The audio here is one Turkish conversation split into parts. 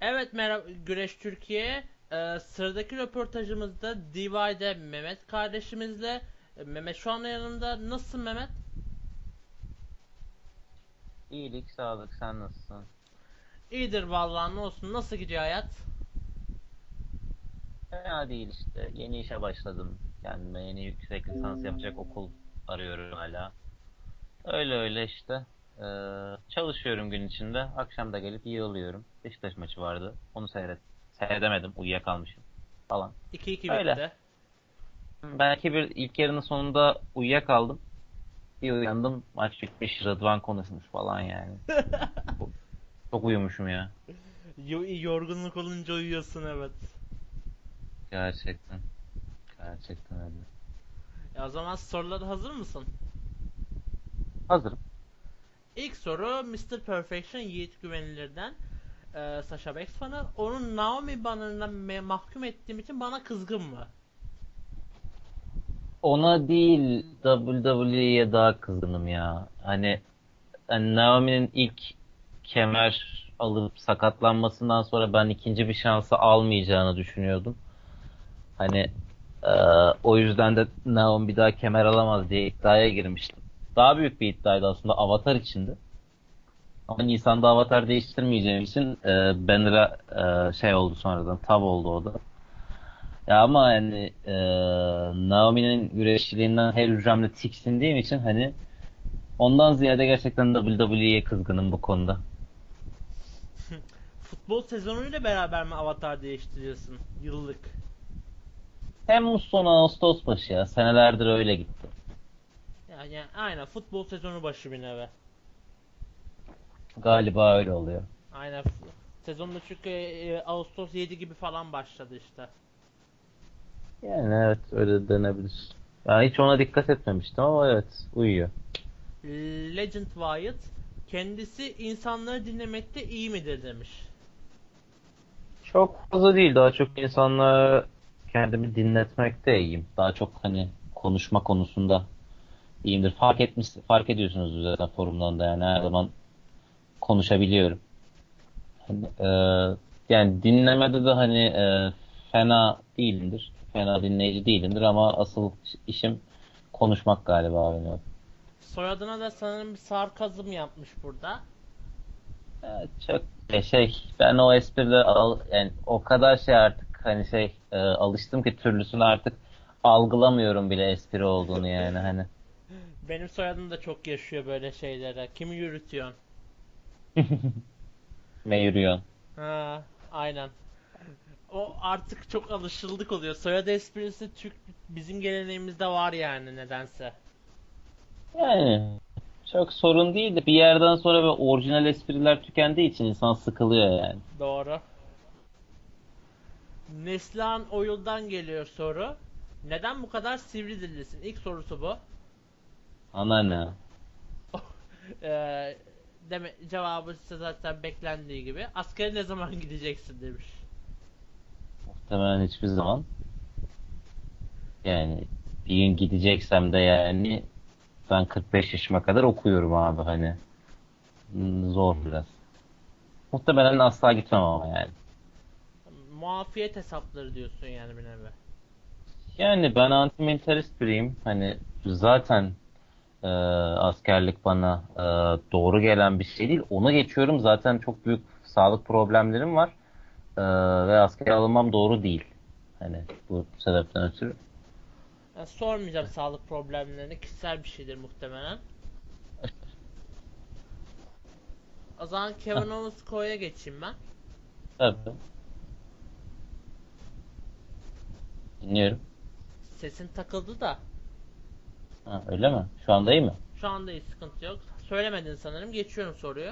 Evet merhaba Güreş Türkiye. Ee, sıradaki röportajımızda Divi'de Mehmet kardeşimizle. Ee, Mehmet şu anda yanımda. Nasılsın Mehmet? İyilik, sağlık. Sen nasılsın? İyidir vallahi ne olsun. Nasıl gidiyor hayat? Fena değil işte. Yeni işe başladım. Kendime yeni yüksek lisans yapacak okul arıyorum hala. Öyle öyle işte. Ee, çalışıyorum gün içinde. Akşam da gelip yığılıyorum. Beşiktaş maçı vardı. Onu seyret. Seyredemedim. Uyuyakalmışım. Falan. 2-2 Öyle. bitti. Belki bir ilk yarının sonunda uyuyakaldım. Bir uyandım. Maç bitmiş. Rıdvan konuşmuş falan yani. Çok- uyumuşum ya. Yo- yorgunluk olunca uyuyorsun evet. Gerçekten. Gerçekten öyle. Ya o zaman sorulara hazır mısın? Hazırım. İlk soru Mr. Perfection Yiğit Güvenilir'den. Ee, Sasha Banks fanı. Onun Naomi bannerına me- mahkum ettiğim için bana kızgın mı? Ona değil WWE'ye daha kızgınım ya. Hani, hani Naomi'nin ilk kemer alıp sakatlanmasından sonra ben ikinci bir şansı almayacağını düşünüyordum. Hani e, o yüzden de Naomi bir daha kemer alamaz diye iddiaya girmiştim. Daha büyük bir iddiaydı aslında Avatar içindi. Ama Nisan'da Avatar değiştirmeyeceğim için e, Banner'a e, şey oldu sonradan tav oldu o da. Ya ama yani e, Naomi'nin güreşçiliğinden her hücremde tiksindiğim için hani ondan ziyade gerçekten WWE'ye kızgınım bu konuda. Futbol sezonuyla beraber mi avatar değiştiriyorsun? Yıllık. Temmuz sonu Ağustos başı ya. Senelerdir öyle gitti. Yani, aynen futbol sezonu başı bir neve. Galiba öyle oluyor. Aynen. Sezonda çünkü e, Ağustos 7 gibi falan başladı işte. Yani evet öyle denebilir. Ben hiç ona dikkat etmemiştim ama evet uyuyor. Legend Wyatt kendisi insanları dinlemekte iyi midir demiş. Çok fazla değil. Daha çok insanlara kendimi dinletmekte iyiyim. Daha çok hani konuşma konusunda iyiyimdir. Fark etmiş, fark ediyorsunuz zaten forumdan da yani her zaman konuşabiliyorum. Hani, e, yani dinlemede de hani e, fena değilimdir. Fena dinleyici değilimdir ama asıl işim konuşmak galiba benim. Soyadına da sanırım bir sarkazm yapmış burada. Evet, çok şey ben o esprileri al, yani o kadar şey artık hani şey e, alıştım ki türlüsünü artık algılamıyorum bile espri olduğunu yani hani. Benim soyadım da çok yaşıyor böyle şeylere. Kimi yürütüyorsun? Meyuriyon. Ha, aynen. O artık çok alışıldık oluyor. Soyad esprisi Türk bizim geleneğimizde var yani nedense. Yani çok sorun değil de bir yerden sonra böyle orijinal espriler tükendiği için insan sıkılıyor yani. Doğru. Neslihan Oyul'dan geliyor soru. Neden bu kadar sivri dillisin? İlk sorusu bu. Ana ne? Ee, deme, cevabı ise zaten beklendiği gibi. Askere ne zaman gideceksin demiş. Muhtemelen hiçbir zaman. Yani bir gün gideceksem de yani ben 45 yaşıma kadar okuyorum abi hani. Zor biraz. Muhtemelen asla gitmem ama yani. Muafiyet hesapları diyorsun yani bir nevi. Yani ben antimilitarist biriyim. Hani zaten e, askerlik bana e, doğru gelen bir şey değil. Onu geçiyorum. Zaten çok büyük sağlık problemlerim var. E, ve askere alınmam doğru değil. Hani bu sebepten ötürü. Ben sormayacağım sağlık problemlerini. Kişisel bir şeydir muhtemelen. O zaman Kevin Cole'ya geçeyim ben. Tabii. Dinliyorum. Sesin takıldı da. Ha, öyle mi? Şu anda iyi mi? Şu anda hiç sıkıntı yok. Söylemedin sanırım. Geçiyorum soruyu.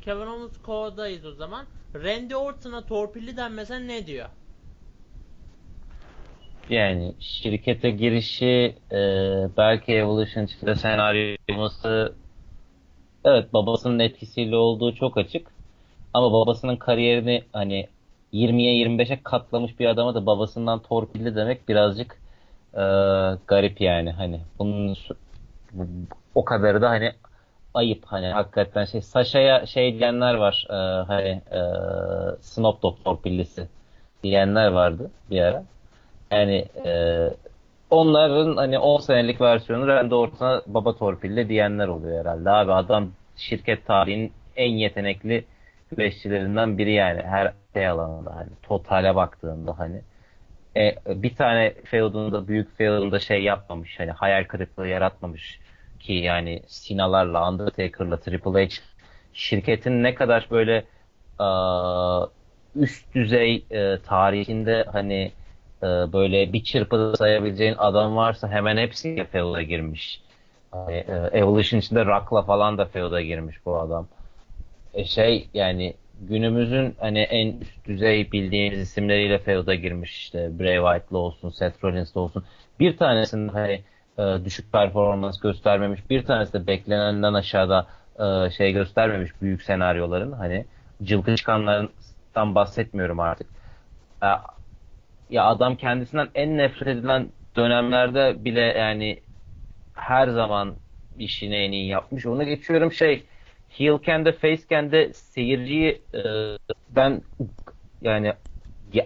Kevin Owens Cole'dayız o zaman. Randy Orton'a torpilli denmese ne diyor? Yani şirkete girişi e, belki Evolution içinde senaryo olması evet babasının etkisiyle olduğu çok açık. Ama babasının kariyerini hani 20'ye 25'e katlamış bir adama da babasından torpilli demek birazcık e, garip yani hani bunun o kadarı da hani ayıp hani hakikaten şey Sasha'ya şey diyenler var e, hani e, Snoop Dogg torpillisi diyenler vardı bir ara. Yani e, onların hani 10 senelik versiyonu Randy Orton'a baba torpille diyenler oluyor herhalde. Abi adam şirket tarihinin en yetenekli güreşçilerinden biri yani her şey alanında hani totale baktığında hani e, bir tane feudunda büyük feudunda şey yapmamış hani hayal kırıklığı yaratmamış ki yani Sina'larla Undertaker'la Triple H şirketin ne kadar böyle aa, üst düzey e, tarihinde hani e, böyle bir çırpıda sayabileceğin adam varsa hemen hepsi feud'a girmiş. Hani, e, Evolution içinde Rock'la falan da feud'a girmiş bu adam. E, şey yani günümüzün hani en üst düzey bildiğimiz isimleriyle feud'a girmiş işte Bray Wyatt'la olsun, Seth Rollins'la olsun. Bir tanesinin hani e, düşük performans göstermemiş, bir tanesi de beklenenden aşağıda e, şey göstermemiş büyük senaryoların hani cılkı çıkanlardan bahsetmiyorum artık. E, ya adam kendisinden en nefret edilen dönemlerde bile yani her zaman işini en iyi yapmış. Ona geçiyorum şey heelken de faceken de seyirciyi e, ben yani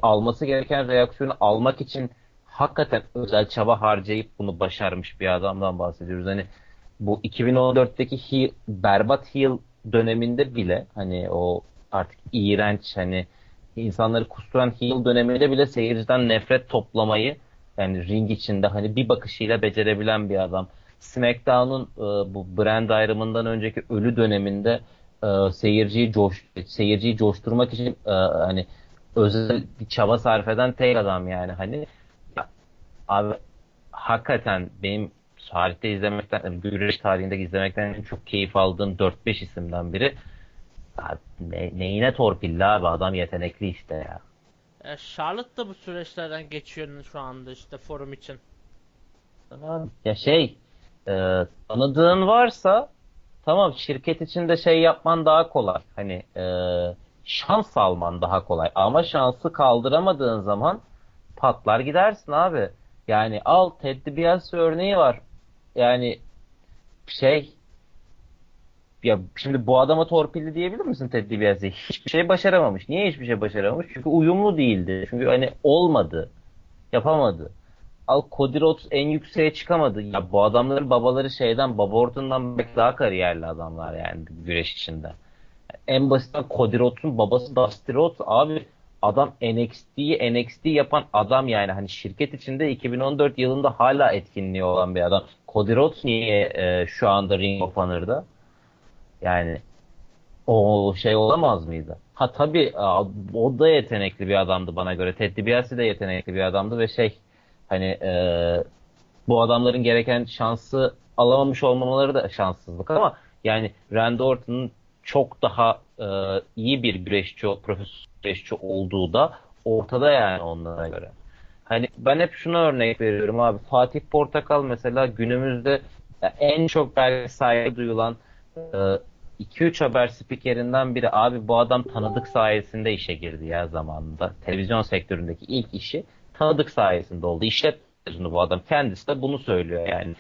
alması gereken reaksiyonu almak için hakikaten özel çaba harcayıp bunu başarmış bir adamdan bahsediyoruz. Hani bu 2014'teki heel, berbat heel döneminde bile hani o artık iğrenç hani insanları kusturan heel döneminde bile seyirciden nefret toplamayı yani ring içinde hani bir bakışıyla becerebilen bir adam. SmackDown'un e, bu brand ayrımından önceki ölü döneminde e, seyirciyi coş seyirciyi coşturmak için e, hani özel bir çaba sarf eden tek adam yani hani ya, abi hakikaten benim tarihte izlemekten güreş tarihinde izlemekten en çok keyif aldığım 4-5 isimden biri Abi, ne, neyine torpilli abi adam yetenekli işte ya. E, Charlotte da bu süreçlerden geçiyor şu anda işte forum için. Ya şey e, tanıdığın varsa tamam şirket içinde şey yapman daha kolay. Hani e, şans alman daha kolay. Ama şansı kaldıramadığın zaman patlar gidersin abi. Yani al Ted DiBiase örneği var. Yani şey ya şimdi bu adama torpilli diyebilir misin Ted DiBiase? Hiçbir şey başaramamış. Niye hiçbir şey başaramamış? Çünkü uyumlu değildi. Çünkü hani olmadı. Yapamadı. Al Cody Rhodes en yükseğe çıkamadı. Ya bu adamların babaları şeyden, baba ortundan belki daha kariyerli adamlar yani güreş içinde. En basitten Cody Rhodes'un babası Dusty Rhodes abi adam NXT'yi NXT yapan adam yani hani şirket içinde 2014 yılında hala etkinliği olan bir adam. Cody Rhodes niye e, şu anda Ring of Honor'da? Yani o şey olamaz mıydı? Ha tabii o da yetenekli bir adamdı bana göre. Ted DiBiase de yetenekli bir adamdı ve şey hani e, bu adamların gereken şansı alamamış olmamaları da şanssızlık ama yani Randy Orton'un çok daha e, iyi bir güreşçi, profesyonel güreşçi olduğu da ortada yani onlara göre. Hani ben hep şuna örnek veriyorum abi. Fatih Portakal mesela günümüzde en çok belki saygı duyulan 2-3 haber spikerinden biri abi bu adam tanıdık sayesinde işe girdi ya zamanında. Televizyon sektöründeki ilk işi tanıdık sayesinde oldu. İşletmezini bu adam. Kendisi de bunu söylüyor yani.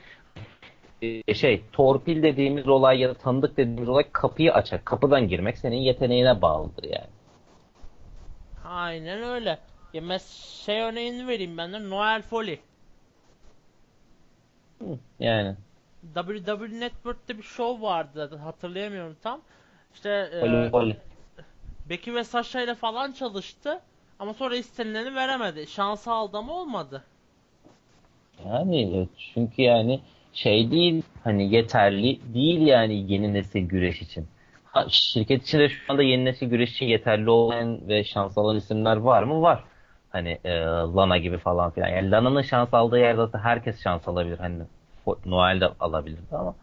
Ee, şey torpil dediğimiz olay ya da tanıdık dediğimiz olay kapıyı açar. Kapıdan girmek senin yeteneğine bağlıdır yani. Aynen öyle. Ya mes şey örneğini vereyim ben de Noel Foley. Yani. WWE Network'te bir show vardı hatırlayamıyorum tam. İşte e, Becky ve Sasha ile falan çalıştı ama sonra istenileni veremedi. Şansı aldı ama olmadı. Yani çünkü yani şey değil hani yeterli değil yani yeni nesil güreş için. Ha, şirket içinde şu anda yeni nesil güreş için yeterli olan ve şans alan isimler var mı? Var. Hani e, Lana gibi falan filan. Yani Lana'nın şans aldığı yerde zaten herkes şans alabilir. Hani Noel de alabilirdi ama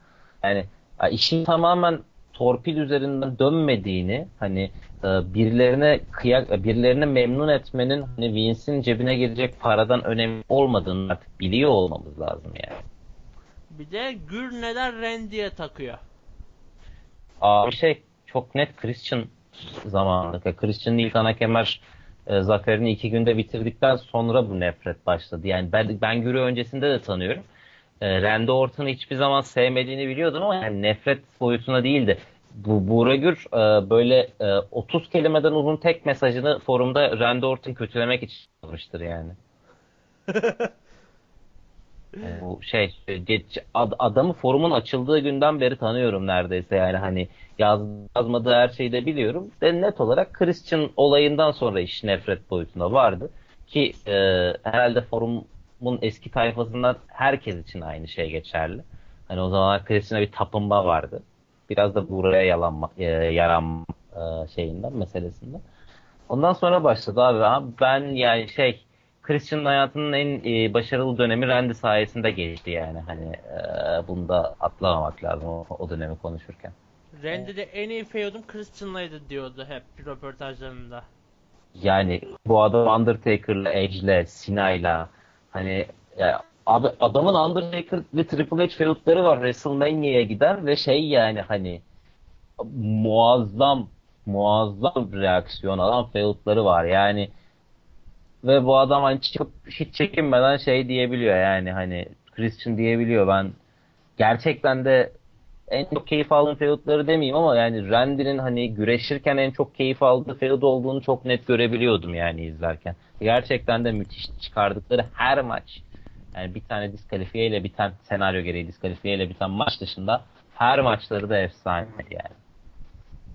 yani işin tamamen torpil üzerinden dönmediğini hani birilerine kıyak birilerine memnun etmenin hani Vince'in cebine girecek paradan önemli olmadığını artık biliyor olmamız lazım yani. Bir de Gür neden Randy'ye takıyor? Aa, şey çok net Christian zamanında. Christian'ın ilk ana kemer e, zaferini iki günde bitirdikten sonra bu nefret başladı. Yani ben, ben Gür'ü öncesinde de tanıyorum. e, Randy Orton'u hiçbir zaman sevmediğini biliyordum ama yani nefret boyutuna değildi. Bu Buğra Gür e, böyle e, 30 kelimeden uzun tek mesajını forumda Randy Orton kötülemek için yazmıştır yani. Yani bu şey geç, ad- adamı forumun açıldığı günden beri tanıyorum neredeyse yani hani yaz, yazmadığı her şeyi de biliyorum. De net olarak Christian olayından sonra iş nefret boyutuna vardı ki e, herhalde forumun eski tayfasından herkes için aynı şey geçerli. Hani o zamanlar Christian'a bir tapınma vardı. Biraz da buraya yalanma, e, yaranma e, şeyinden meselesinden. Ondan sonra başladı abi. Abi Ben yani şey Christian'ın hayatının en e, başarılı dönemi Randy sayesinde geçti yani. Hani e, bunu da atlamamak lazım o, o dönemi konuşurken. Randy'de en iyi feudum Christian'laydı diyordu hep röportajlarında. Yani bu adam Undertaker'la, Edge'le, Sina'yla hani ya, abi adamın Undertaker ve Triple H feudları var WrestleMania'ya giden ve şey yani hani muazzam muazzam reaksiyon alan feudları var yani ve bu adam hani çıkıp hiç çekinmeden şey diyebiliyor yani hani Christian diyebiliyor ben gerçekten de en çok keyif aldığım feudları demeyeyim ama yani Randy'nin hani güreşirken en çok keyif aldığı feud olduğunu çok net görebiliyordum yani izlerken. Gerçekten de müthiş çıkardıkları her maç. Yani bir tane diskalifiye ile biten senaryo gereği diskalifiye ile biten maç dışında her maçları da efsane yani.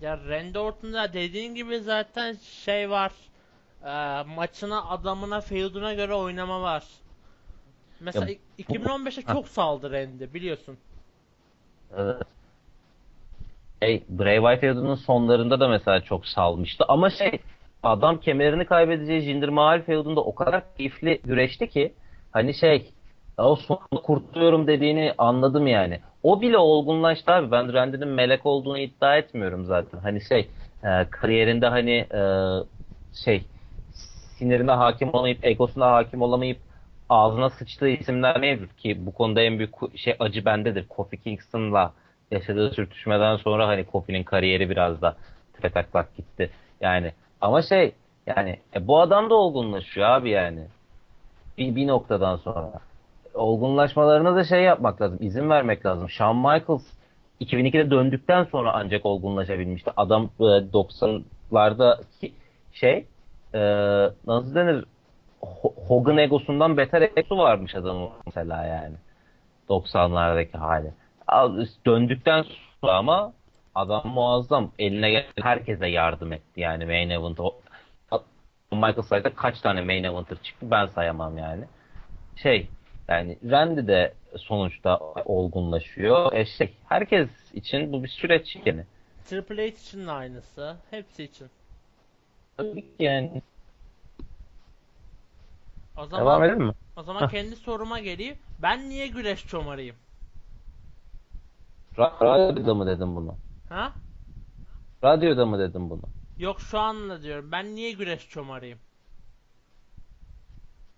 Ya Randy Orton'da dediğin gibi zaten şey var. Eee maçına, adamına, feuduna göre oynama var. Mesela Ya i- 2015'te çok saldı Randy biliyorsun. Evet. Şey, Bray Wyatt feudunun sonlarında da mesela çok salmıştı. Ama şey adam kemerini kaybedeceği Jinder Mahal feudunda o kadar keyifli güreşti ki hani şey o sonunda kurtuluyorum dediğini anladım yani. O bile olgunlaştı abi. Ben Randy'nin melek olduğunu iddia etmiyorum zaten. Hani şey e, kariyerinde hani e, şey sinirine hakim olamayıp egosuna hakim olamayıp ağzına sıçtığı isimler mevcut ki bu konuda en büyük şey acı bendedir. Kofi Kingston'la yaşadığı sürtüşmeden sonra hani Kofi'nin kariyeri biraz da tepetaklak gitti. Yani ama şey yani e, bu adam da olgunlaşıyor abi yani. Bir, bir noktadan sonra. Olgunlaşmalarına da şey yapmak lazım. izin vermek lazım. Shawn Michaels 2002'de döndükten sonra ancak olgunlaşabilmişti. Adam e, 90'larda şey e, nasıl denir Ho- Hogan egosundan beter egosu varmış adamın mesela yani. 90'lardaki hali. Al- Döndükten sonra ama adam muazzam. Eline gelen herkese yardım etti yani main event. Michael sayede kaç tane main eventer çıktı ben sayamam yani. Şey yani Randy de sonuçta olgunlaşıyor. E şey, herkes için bu bir süreç yani. Triple H için de aynısı. Hepsi için. Tabii ki yani. O zaman Devam edelim mi? o zaman kendi soruma geleyim. Ben niye güreş çomarıyım? Ra- Radyoda mı dedim bunu? Ha? Radyoda mı dedim bunu? Yok şu anla diyorum. Ben niye güreş çomarıyım?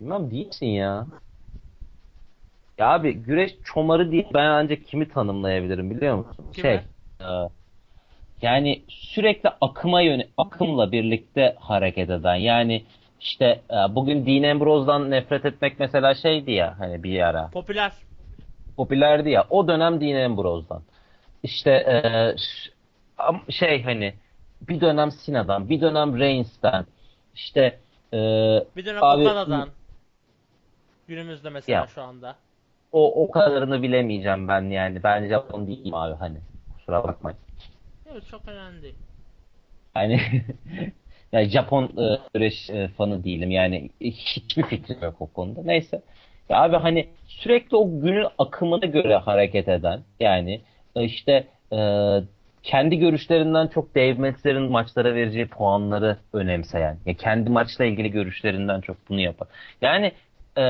Bilmem değilsin ya. Ya abi güreş çomarı değil ben ancak kimi tanımlayabilirim biliyor musun? Kimi? Şey e, yani sürekli akıma yöne akımla birlikte hareket eden yani işte e, bugün Dean Ambrose'dan nefret etmek mesela şeydi ya hani bir ara Popüler. popülerdi ya o dönem Dean Ambrose'dan. İşte e, şey hani bir dönem Sina'dan bir dönem Reigns'ten işte e, Bir dönem Abi-. Günümüzde mesela Ya. şu anda. O, o kadarını bilemeyeceğim ben yani. Ben Japon değilim abi hani. Kusura bakmayın. Yok çok önemli değil. Yani yani Japon e, güreş e, fanı değilim. Yani hiçbir fikrim yok o konuda. Neyse. Ya abi hani sürekli o günün akımına göre hareket eden yani e, işte e, kendi görüşlerinden çok Dave Metzler'in maçlara vereceği puanları önemseyen. Ya kendi maçla ilgili görüşlerinden çok bunu yapan. Yani e,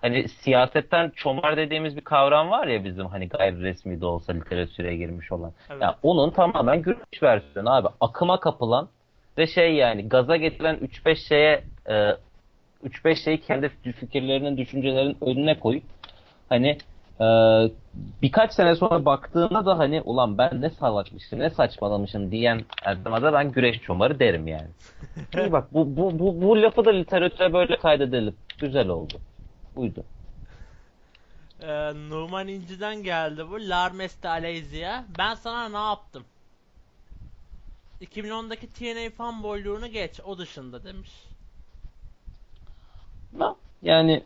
hani siyasetten çomar dediğimiz bir kavram var ya bizim hani gayri resmi de olsa literatüre girmiş olan. Evet. Ya onun tamamen güreş versiyonu abi. Akıma kapılan ve şey yani gaza getiren 3-5 şeye e, 3-5 şeyi kendi fikirlerinin, düşüncelerinin önüne koyup hani e, birkaç sene sonra baktığında da hani ulan ben ne salakmışım, ne saçmalamışım diyen adama ben güreş çomarı derim yani. İyi bak bu, bu, bu, bu lafı da literatüre böyle kaydedelim. Güzel oldu. Buydu. Ee, Numan İnci'den geldi bu. Larmes de Aleyzia. Ben sana ne yaptım? 2010'daki TNA fanboyluğunu geç. O dışında demiş. Yani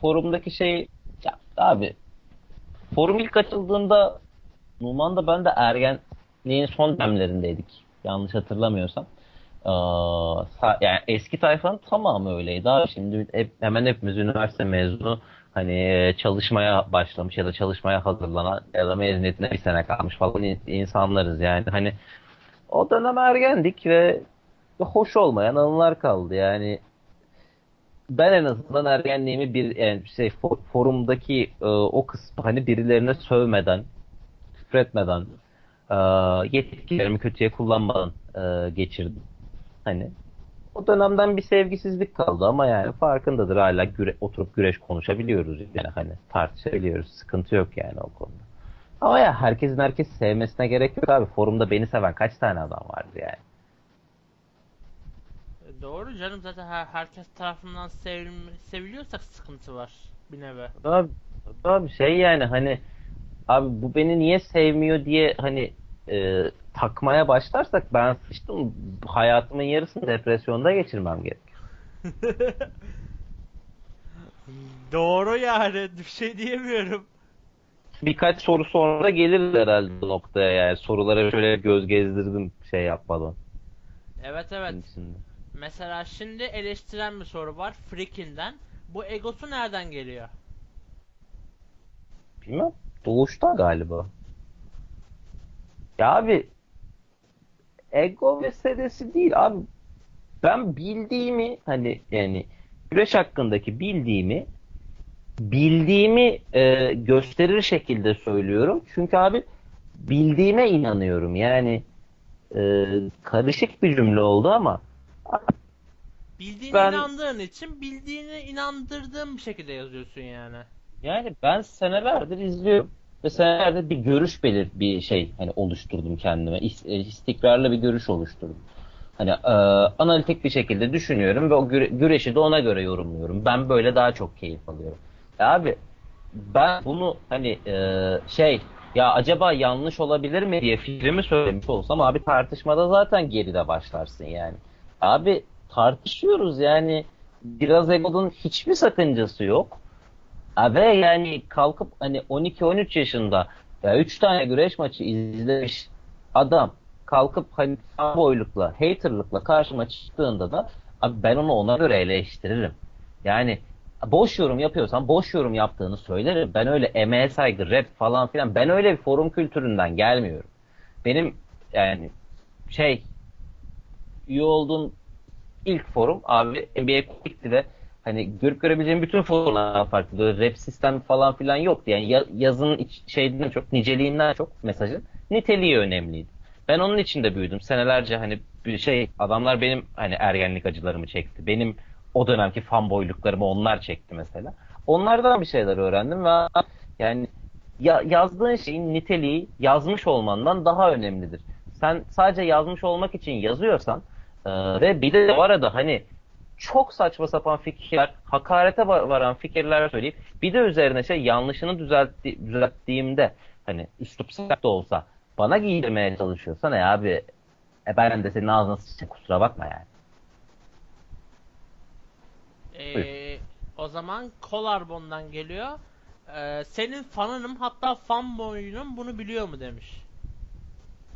forumdaki şey ya abi forum ilk açıldığında Numan'da ben de ergenliğin son dönemlerindeydik. Yanlış hatırlamıyorsam. Ee, yani eski tayfanın tamamı öyleydi abi. Şimdi hep, hemen hepimiz üniversite mezunu hani çalışmaya başlamış ya da çalışmaya hazırlanan ya da mezuniyetine bir sene kalmış falan in- insanlarız yani. Hani o dönem ergendik ve hoş olmayan anılar kaldı yani ben en azından ergenliğimi bir yani şey for- forumdaki e, o kısmı hani birilerine sövmeden, küfretmeden, e, yetkilerimi kötüye kullanmadan e, geçirdim. Hani o dönemden bir sevgisizlik kaldı ama yani farkındadır hala güre- oturup güreş konuşabiliyoruz yani hani tartışabiliyoruz. Sıkıntı yok yani o konuda. Ama ya herkesin herkes sevmesine gerek yok abi. Forumda beni seven kaç tane adam vardı yani. Doğru canım zaten her, herkes tarafından sevil- seviliyorsak sıkıntı var bir neve. Abi, abi şey yani hani abi bu beni niye sevmiyor diye hani e, takmaya başlarsak ben sıçtım hayatımın yarısını depresyonda geçirmem gerek. Doğru yani bir şey diyemiyorum. Birkaç soru sonra da gelir herhalde noktaya yani sorulara şöyle göz gezdirdim şey yapmadan. Evet evet. Şimdi. Mesela şimdi eleştiren bir soru var Frickin'den. Bu egosu nereden geliyor? Bilmem. Doğuştan galiba. Ya abi ego meselesi değil abi. Ben bildiğimi hani yani güreş hakkındaki bildiğimi bildiğimi e, gösterir şekilde söylüyorum. Çünkü abi bildiğime inanıyorum. Yani e, karışık bir cümle oldu ama Bildiğine Ben- inandığın için bildiğine inandırdığın bir şekilde yazıyorsun yani. Yani ben senelerdir izliyorum ve senelerdir bir görüş belir bir şey hani oluşturdum kendime. E, istikrarlı bir görüş oluşturdum. Hani e, analitik bir şekilde düşünüyorum ve o güre- güreşi de ona göre yorumluyorum. Ben böyle daha çok keyif alıyorum. Ya abi ben bunu hani e, şey ya acaba yanlış olabilir mi diye fikrimi söylemiş olsam abi tartışmada zaten geride başlarsın yani. Abi tartışıyoruz yani biraz egonun hiçbir sakıncası yok. Ve yani kalkıp hani 12-13 yaşında ya 3 tane güreş maçı izlemiş adam kalkıp hani boylukla, haterlıkla karşıma çıktığında da abi ben onu ona göre eleştiririm. Yani boş yorum yapıyorsan boş yorum yaptığını söylerim. Ben öyle emeğe saygı, rap falan filan ben öyle bir forum kültüründen gelmiyorum. Benim yani şey üye olduğum ilk forum abi NBA Quick'ti de hani görüp görebileceğim bütün forumlar farklı. Böyle rap sistem falan filan yoktu. Yani ya- yazının şeyinden çok, niceliğinden çok mesajın niteliği önemliydi. Ben onun içinde büyüdüm. Senelerce hani bir şey adamlar benim hani ergenlik acılarımı çekti. Benim o dönemki fanboyluklarımı onlar çekti mesela. Onlardan bir şeyler öğrendim ve yani ya, yazdığın şeyin niteliği yazmış olmandan daha önemlidir. Sen sadece yazmış olmak için yazıyorsan e, ve bir de bu arada hani çok saçma sapan fikirler, hakarete va- varan fikirler söyleyip bir de üzerine şey yanlışını düzeltti, düzelttiğimde hani üslup sert de olsa bana giydirmeye çalışıyorsan ya abi e ben de senin ağzına sıçacağım kusura bakma yani. Ee, o zaman Kolarbon'dan geliyor. Ee, senin fanınım hatta fanboyunum bunu biliyor mu demiş.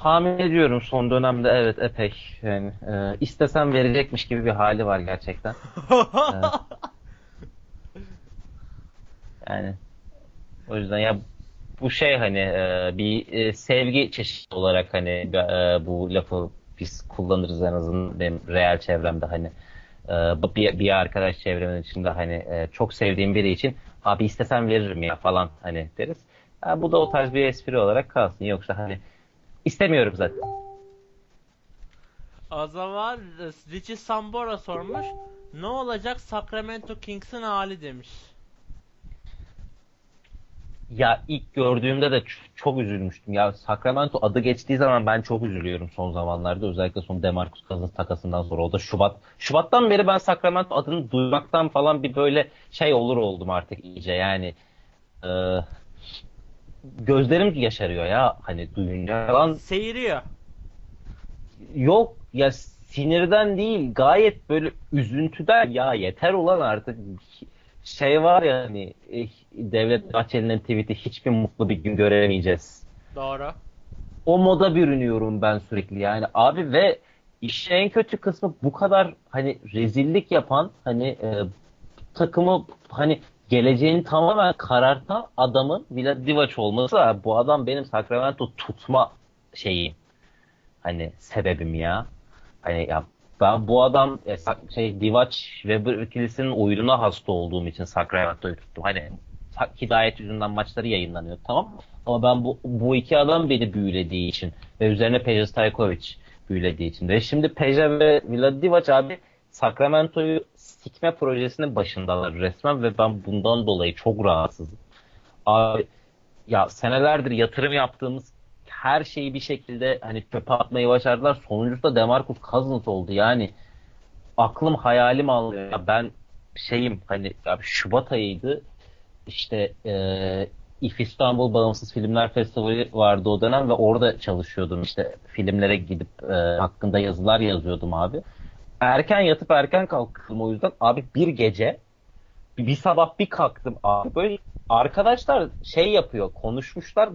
Tahmin ediyorum son dönemde evet epey yani e, istesem verecekmiş gibi bir hali var gerçekten. Yani o yüzden ya bu şey hani e, bir e, sevgi çeşidi olarak hani e, bu lafı biz kullanırız en azından benim real çevremde hani e, bir, bir arkadaş çevremin içinde hani e, çok sevdiğim biri için abi istesem veririm ya falan hani deriz. Ha, bu da o tarz bir espri olarak kalsın yoksa hani istemiyorum zaten. O zaman e, Richie Sambora sormuş. Ne olacak Sacramento Kings'in hali demiş. Ya ilk gördüğümde de ç- çok üzülmüştüm. Ya Sacramento adı geçtiği zaman ben çok üzülüyorum son zamanlarda. Özellikle son DeMarcus Cousins takasından sonra. O da Şubat. Şubat'tan beri ben Sacramento adını duymaktan falan bir böyle şey olur oldum artık iyice. Yani e, gözlerim yaşarıyor ya hani duyunca falan. Seyiriyor. Yok ya sinirden değil gayet böyle üzüntüden ya yeter ulan artık şey var ya hani eh, Devlet Bahçeli'nin tweet'i hiçbir mutlu bir gün göremeyeceğiz. Doğru. O moda bürünüyorum ben sürekli yani abi ve işin en kötü kısmı bu kadar hani rezillik yapan hani e, takımı hani geleceğini tamamen karartan adamın Vlad Divac olması abi, bu adam benim Sacramento tutma şeyim hani sebebim ya. Hani ya ben bu adam e, şey Divac Weber ikilisinin oyununa hasta olduğum için Sacramento'yu tuttum. Hani Hidayet yüzünden maçları yayınlanıyor tamam ama ben bu bu iki adam beni büyülediği için ve üzerine Peja Stajkovic büyülediği için ve şimdi Peja ve Vlad Divac abi Sacramento'yu sikme projesinin başındalar resmen ve ben bundan dolayı çok rahatsızım. Abi ya senelerdir yatırım yaptığımız her şeyi bir şekilde hani çöpe atmayı başardılar. Sonuncusu da Demarcus Cousins oldu. Yani aklım hayalim almıyor. Ya ben şeyim hani ya Şubat ayıydı. İşte e, İF İstanbul Bağımsız Filmler Festivali vardı o dönem ve orada çalışıyordum. İşte filmlere gidip e, hakkında yazılar yazıyordum abi. Erken yatıp erken kalktım o yüzden. Abi bir gece bir, sabah bir kalktım abi böyle arkadaşlar şey yapıyor konuşmuşlar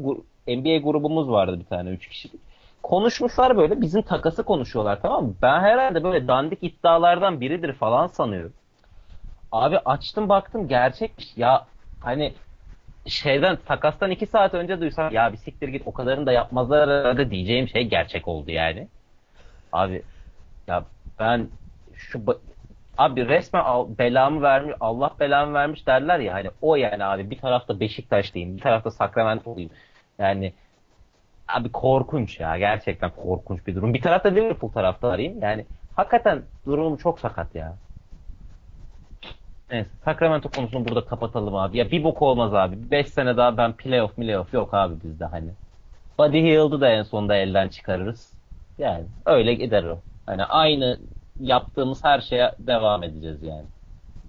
NBA grubumuz vardı bir tane üç kişilik. Konuşmuşlar böyle bizim takası konuşuyorlar tamam mı? Ben herhalde böyle dandik iddialardan biridir falan sanıyorum. Abi açtım baktım gerçekmiş. Ya hani şeyden takastan iki saat önce duysam ya bir siktir git o kadarını da yapmazlar herhalde diyeceğim şey gerçek oldu yani. Abi ya ben şu abi resmen al- belamı vermiş Allah belamı vermiş derler ya hani o yani abi bir tarafta Beşiktaşlıyım bir tarafta Sacramento'luyum. Yani abi korkunç ya gerçekten korkunç bir durum. Bir tarafta Liverpool taraftarıyım. Yani hakikaten durumum çok sakat ya. Neyse Sacramento konusunu burada kapatalım abi. Ya bir bok olmaz abi. 5 sene daha ben playoff playoff yok abi bizde hani. Buddy Hield'ı da en sonunda elden çıkarırız. Yani öyle gider o. Hani aynı yaptığımız her şeye devam edeceğiz yani.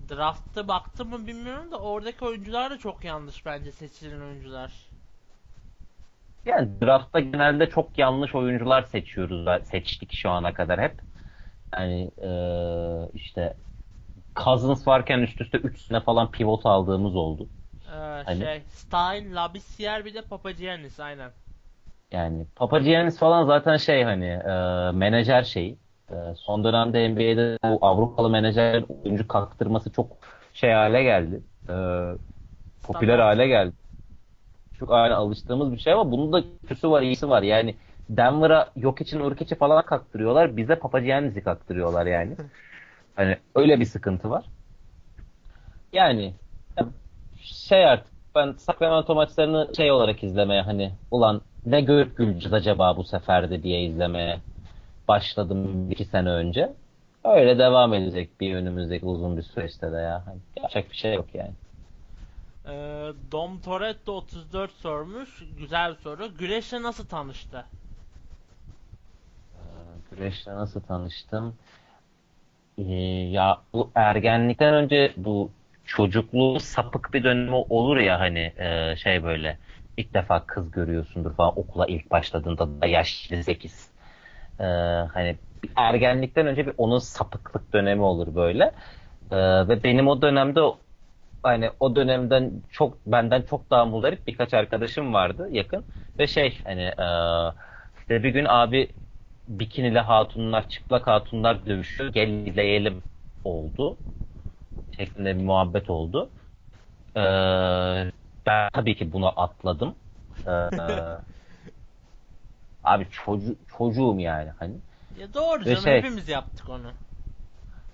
Draft'ta baktım mı bilmiyorum da oradaki oyuncular da çok yanlış bence seçilen oyuncular. Yani draftta genelde çok yanlış oyuncular seçiyoruz. Seçtik şu ana kadar hep. Yani eee, işte Cousins varken üst üste 3 sene falan pivot aldığımız oldu. Ee, Hani? Şey, Stein, Labissière bir de Papagiannis aynen. Yani Papagiannis falan zaten şey hani eee, menajer şeyi. Eee, son dönemde NBA'de bu Avrupalı menajer oyuncu kaktırması çok şey hale geldi. Eee, popüler Standart. hale geldi. Çok aynı alıştığımız bir şey ama bunun da kötüsü var, iyisi var. Yani Denver'a yok için Urkic'i falan kaktırıyorlar. Bize Papagiannis'i kaktırıyorlar yani. Hani öyle bir sıkıntı var. Yani ya şey artık ben Sacramento maçlarını şey olarak izlemeye hani ulan ne görüp güleceğiz acaba bu sefer de diye izlemeye başladım iki sene önce. Öyle devam edecek bir önümüzdeki uzun bir süreçte de ya. Hani yapacak bir şey yok yani. Ee, Dom Toretto 34 sormuş. Güzel bir soru. Güreşle nasıl tanıştı? Güreşle nasıl tanıştım? Ee, ya bu ergenlikten önce bu çocukluğun sapık bir dönemi olur ya hani e, şey böyle ilk defa kız görüyorsundur falan okula ilk başladığında da yaş 8. Ee, hani ergenlikten önce bir onun sapıklık dönemi olur böyle. Ee, ve benim o dönemde hani o dönemden çok benden çok daha muzdarip birkaç arkadaşım vardı yakın ve şey hani e, işte bir gün abi bikinili hatunlar, çıplak hatunlar dövüşüyor. Gel izleyelim oldu. Şeklinde bir muhabbet oldu. Ee, ben tabii ki bunu atladım. Ee, abi çocu çocuğum yani hani. Ya doğru Ve canım şey- hepimiz yaptık onu.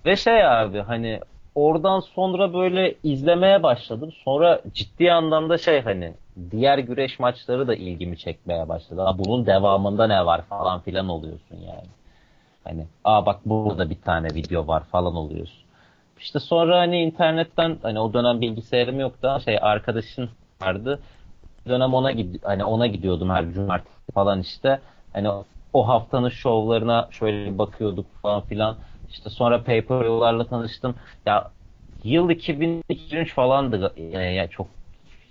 Ve şey abi hani oradan sonra böyle izlemeye başladım. Sonra ciddi anlamda şey hani diğer güreş maçları da ilgimi çekmeye başladı. Aa, bunun devamında ne var falan filan oluyorsun yani. Hani aa bak burada bir tane video var falan oluyorsun. İşte sonra hani internetten hani o dönem bilgisayarım yoktu şey arkadaşın vardı. Bir dönem ona gid hani ona gidiyordum her cumartesi falan işte. Hani o, haftanın şovlarına şöyle bakıyorduk falan filan. İşte sonra paper yollarla tanıştım. Ya yıl 2003 falandı. Yani, yani çok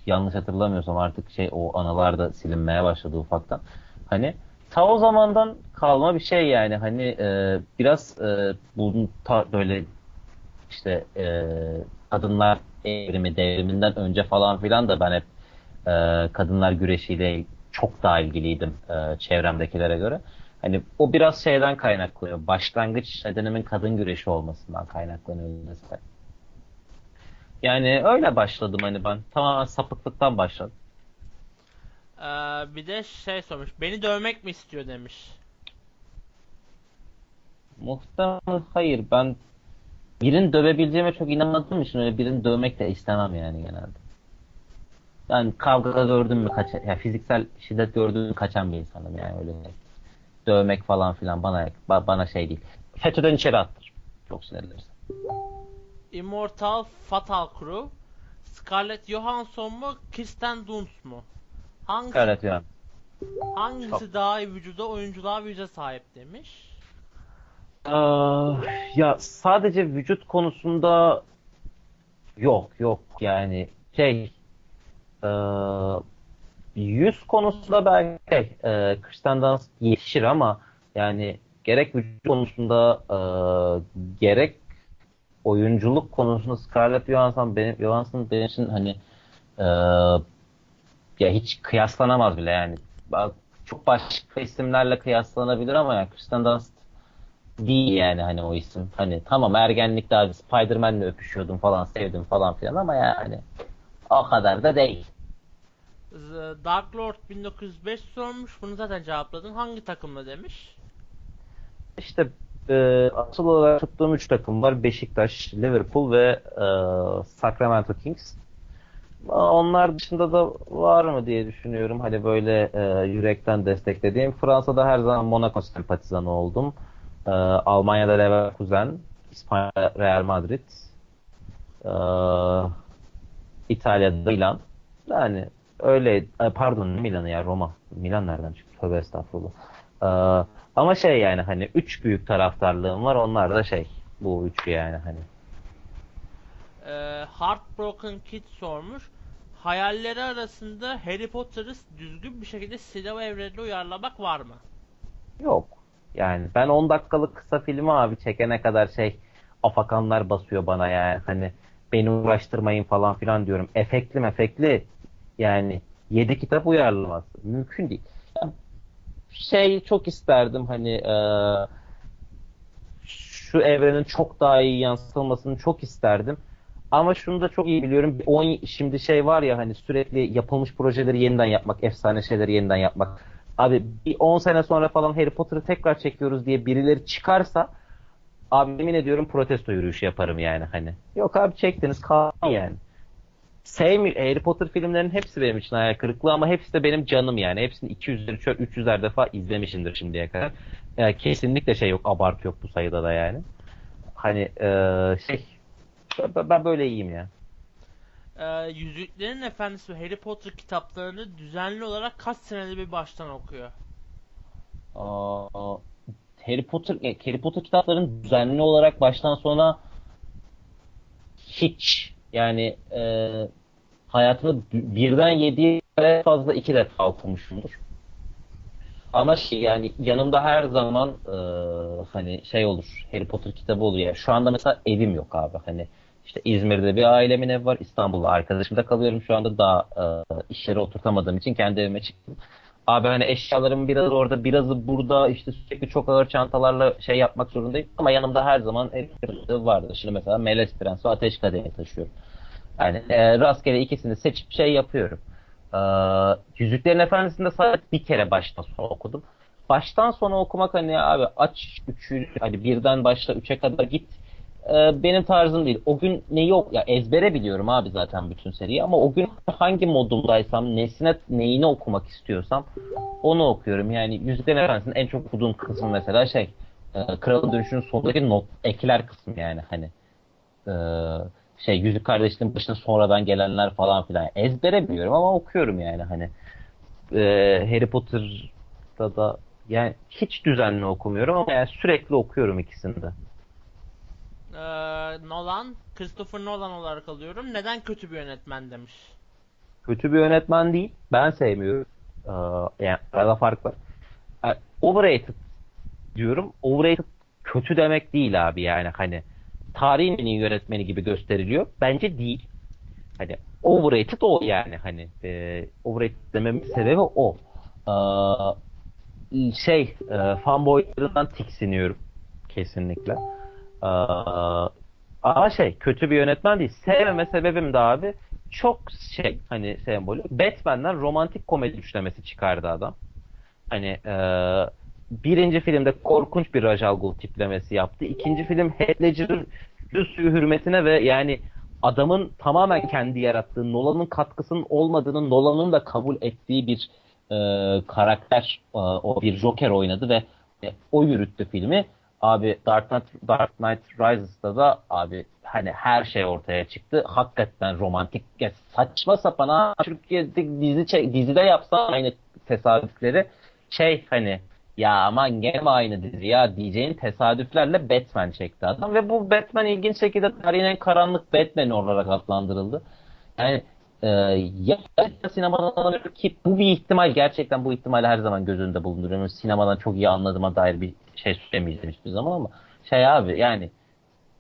yanlış hatırlamıyorsam artık şey o anılar da silinmeye başladı ufaktan. Hani ta o zamandan kalma bir şey yani hani e, biraz e, bunun ta, böyle işte e, kadınlar evrimi devriminden önce falan filan da ben hep e, kadınlar güreşiyle çok daha ilgiliydim e, çevremdekilere göre. Hani o biraz şeyden kaynaklanıyor. Başlangıç nedenimin kadın güreşi olmasından kaynaklanıyor mesela. Yani öyle başladım hani ben. Tamamen sapıklıktan başladım. Ee, bir de şey sormuş. Beni dövmek mi istiyor demiş. Muhtemelen hayır. Ben birini dövebileceğime çok inanmadığım için öyle birini dövmek de istemem yani genelde. Ben kavgada gördüm mü kaç ya fiziksel şiddet gördüğüm mü kaçan bir insanım yani öyle dövmek falan filan bana ba- bana şey değil. FETÖ'den içeri attır. Çok sinirlenirsin. Immortal Fatal Crew. Scarlett Johansson mu? Kirsten Dunst mu? Hangisi, Scarlett Johansson. hangisi Çok. daha iyi vücuda, oyunculuğa yüze sahip demiş. Aa, ya sadece vücut konusunda yok yok yani şey e, yüz konusunda belki şey, e, Kirsten Dunst yetişir ama yani gerek vücut konusunda e, gerek oyunculuk konusunda Scarlett Johansson benim Johansson benim için hani e, ya hiç kıyaslanamaz bile yani. Çok başka isimlerle kıyaslanabilir ama yani Kirsten Dunst değil yani hani o isim. Hani tamam ergenlikte abi Spider-Man'le öpüşüyordum falan sevdim falan filan ama yani o kadar da değil. Dark Lord 1905 sormuş. Bunu zaten cevapladın. Hangi takımla demiş. İşte e, asıl olarak tuttuğum 3 takım var. Beşiktaş, Liverpool ve e, Sacramento Kings. Onlar dışında da var mı diye düşünüyorum. Hani böyle e, yürekten desteklediğim. Fransa'da her zaman Monaco sempatizanı oldum. E, Almanya'da Leverkusen, İspanya'da Real Madrid, e, İtalya'da Milan. Yani öyle, pardon Milan'ı ya Roma. Milan nereden çıktı? Tövbe estağfurullah. E, ama şey yani hani üç büyük taraftarlığım var. Onlar da şey bu üçü yani hani. Ee, Heartbroken Kid sormuş. Hayalleri arasında Harry Potter'ı düzgün bir şekilde sinema evrenine uyarlamak var mı? Yok. Yani ben 10 dakikalık kısa filmi abi çekene kadar şey afakanlar basıyor bana yani hani beni uğraştırmayın falan filan diyorum. Efektli mefekli yani 7 kitap uyarlaması. Mümkün değil. Şey çok isterdim hani e, şu evrenin çok daha iyi yansıtılmasını çok isterdim. Ama şunu da çok iyi biliyorum. Bir on- şimdi şey var ya hani sürekli yapılmış projeleri yeniden yapmak, efsane şeyleri yeniden yapmak. Abi bir 10 sene sonra falan Harry Potter'ı tekrar çekiyoruz diye birileri çıkarsa abi yemin ediyorum protesto yürüyüşü yaparım yani hani. Yok abi çektiniz kalın yani. Sevmi Harry Potter filmlerinin hepsi benim için hayal kırıklığı ama hepsi de benim canım yani. Hepsini 200'ler, 300'ler defa izlemişimdir şimdiye kadar. Yani kesinlikle şey yok, abartı yok bu sayıda da yani. Hani eee, şey ben, böyle iyiyim ya. Ee, Yüzüklerin Efendisi ve Harry Potter kitaplarını düzenli olarak kaç senede bir baştan okuyor? Aa, Harry Potter e, Harry Potter kitaplarını düzenli olarak baştan sona hiç yani e, hayatımda birden yediye fazla iki defa okumuşumdur. Ama şey yani yanımda her zaman e, hani şey olur Harry Potter kitabı olur ya. Şu anda mesela evim yok abi hani işte İzmir'de bir ailemin evi var. İstanbul'da arkadaşımda kalıyorum şu anda daha e, işleri oturtamadığım için kendi evime çıktım. Abi hani eşyalarım biraz orada birazı burada işte sürekli çok ağır çantalarla şey yapmak zorundayım. Ama yanımda her zaman ev vardı. Şimdi mesela Melez Prens ve Ateş Kadehi taşıyorum. Yani e, rastgele ikisini seçip şey yapıyorum. Ee, Yüzüklerin Efendisi'nde sadece bir kere baştan sona okudum. Baştan sona okumak hani abi aç üçü hani birden başla üçe kadar git Ee, benim tarzım değil. O gün neyi yok ya ezbere biliyorum abi zaten bütün seriyi ama o gün hangi modumdaysam nesine neyini okumak istiyorsam onu okuyorum. Yani Yüzüklerin Efendisi'nin en çok okuduğum kısmı mesela şey e, Kralın Dönüşü'nün sonundaki not ekler kısmı yani hani e, şey Yüzük Kardeşliğin başına sonradan gelenler falan filan ezbere biliyorum ama okuyorum yani hani e, Harry Potter'da da yani hiç düzenli okumuyorum ama yani sürekli okuyorum ikisini de. Ee, Nolan, Christopher Nolan olarak alıyorum. Neden kötü bir yönetmen demiş. kötü bir yönetmen değil. Ben sevmiyorum. Ee, yani arada fark var. Yani overrated diyorum. Overrated kötü demek değil abi yani hani tarihin en iyi yönetmeni gibi gösteriliyor. Bence değil. Hani overrated o yani hani e, overrated dememin sebebi o. Ee, şey e, fanboylarından tiksiniyorum kesinlikle. Ee, ama şey kötü bir yönetmen değil. Sevmeme sebebim de abi çok şey hani sembolü. Batman'den romantik komedi üçlemesi çıkardı adam. Hani e, birinci filmde korkunç bir Rajal Ghul tiplemesi yaptı. İkinci film Heath Ledger'ın suyu hürmetine ve yani adamın tamamen kendi yarattığı Nolan'ın katkısının olmadığını Nolan'ın da kabul ettiği bir e, karakter e, o bir Joker oynadı ve e, o yürüttü filmi. Abi Dark Knight, Dark Knight Rises'da da abi hani her şey ortaya çıktı. Hakikaten romantik ya saçma sapan ha Türkiye'de dizi çek, dizide yapsa aynı tesadüfleri şey hani ya aman gene aynı dizi ya diyeceğin tesadüflerle Batman çekti adam ve bu Batman ilginç şekilde tarihin en karanlık Batman olarak adlandırıldı. Yani e, ya sinemadan anlamıyorum ki bu bir ihtimal gerçekten bu ihtimali her zaman göz önünde bulunduruyorum. Sinemadan çok iyi anladığıma dair bir şey söylemeyeceğim hiçbir zaman ama şey abi yani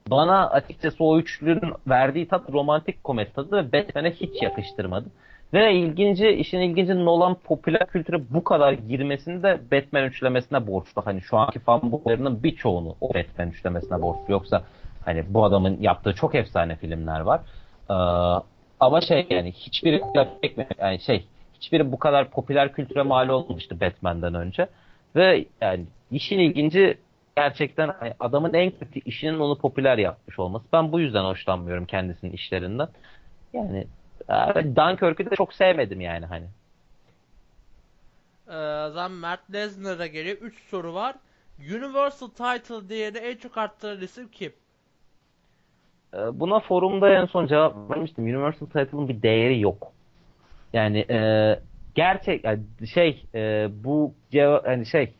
bana açıkçası o üçlünün verdiği tat romantik komedi tadı ve Batman'e hiç yakıştırmadı. Ve ilginci, işin ilginci Nolan popüler kültüre bu kadar girmesini de Batman üçlemesine borçlu. Hani şu anki fanboylarının birçoğunu o Batman üçlemesine borçlu. Yoksa hani bu adamın yaptığı çok efsane filmler var. Ee, ama şey yani hiçbiri yani şey hiçbiri bu kadar popüler kültüre mal olmamıştı Batman'den önce. Ve yani işin ilginci gerçekten hani adamın en kötü işinin onu popüler yapmış olması. Ben bu yüzden hoşlanmıyorum kendisinin işlerinden. Yani Dunkirk'ü de çok sevmedim yani hani. Ee, zaman Mert Lesnar'a geliyor. 3 soru var. Universal Title değeri en çok arttıran isim kim? Ee, buna forumda en son cevap vermiştim. Universal Title'ın bir değeri yok. Yani e, gerçek yani şey e, bu cevap hani şey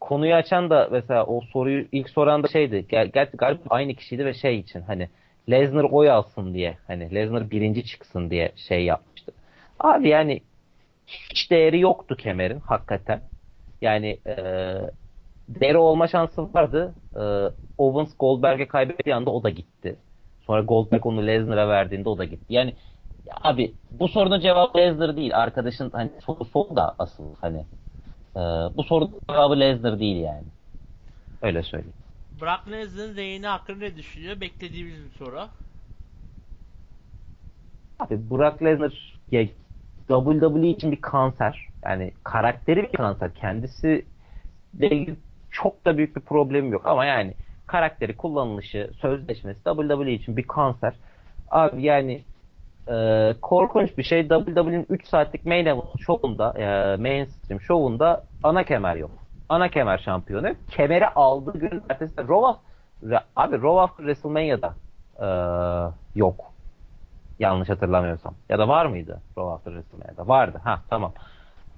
konuyu açan da mesela o soruyu ilk soran da şeydi. Ger gerçi galiba aynı kişiydi ve şey için hani Lesnar oy alsın diye hani Lesnar birinci çıksın diye şey yapmıştı. Abi yani hiç değeri yoktu kemerin hakikaten. Yani e, değeri olma şansı vardı. E, Owens Goldberg'e kaybettiği anda o da gitti. Sonra Goldberg onu Lesnar'a verdiğinde o da gitti. Yani abi bu sorunun cevabı Lesnar değil. Arkadaşın hani soru soru da asıl hani e, bu sorunun cevabı Lesnar değil yani. Öyle söyleyeyim. Brock Lesnar'ın reyini hakkında ne düşünüyor? Beklediğimiz bir soru. Abi Brock Lesnar ya, WWE için bir kanser. Yani karakteri bir kanser. Kendisi ilgili çok da büyük bir problemim yok. Ama yani karakteri, kullanılışı, sözleşmesi WWE için bir kanser. Abi yani e, korkunç bir şey. WWE'nin 3 saatlik main event şovunda, e, mainstream şovunda ana kemer yok ana kemer şampiyonu. Kemeri aldığı gün ertesi Raw abi Raw WrestleMania'da e, yok. Yanlış hatırlamıyorsam. Ya da var mıydı Raw after WrestleMania'da? Vardı. Ha tamam.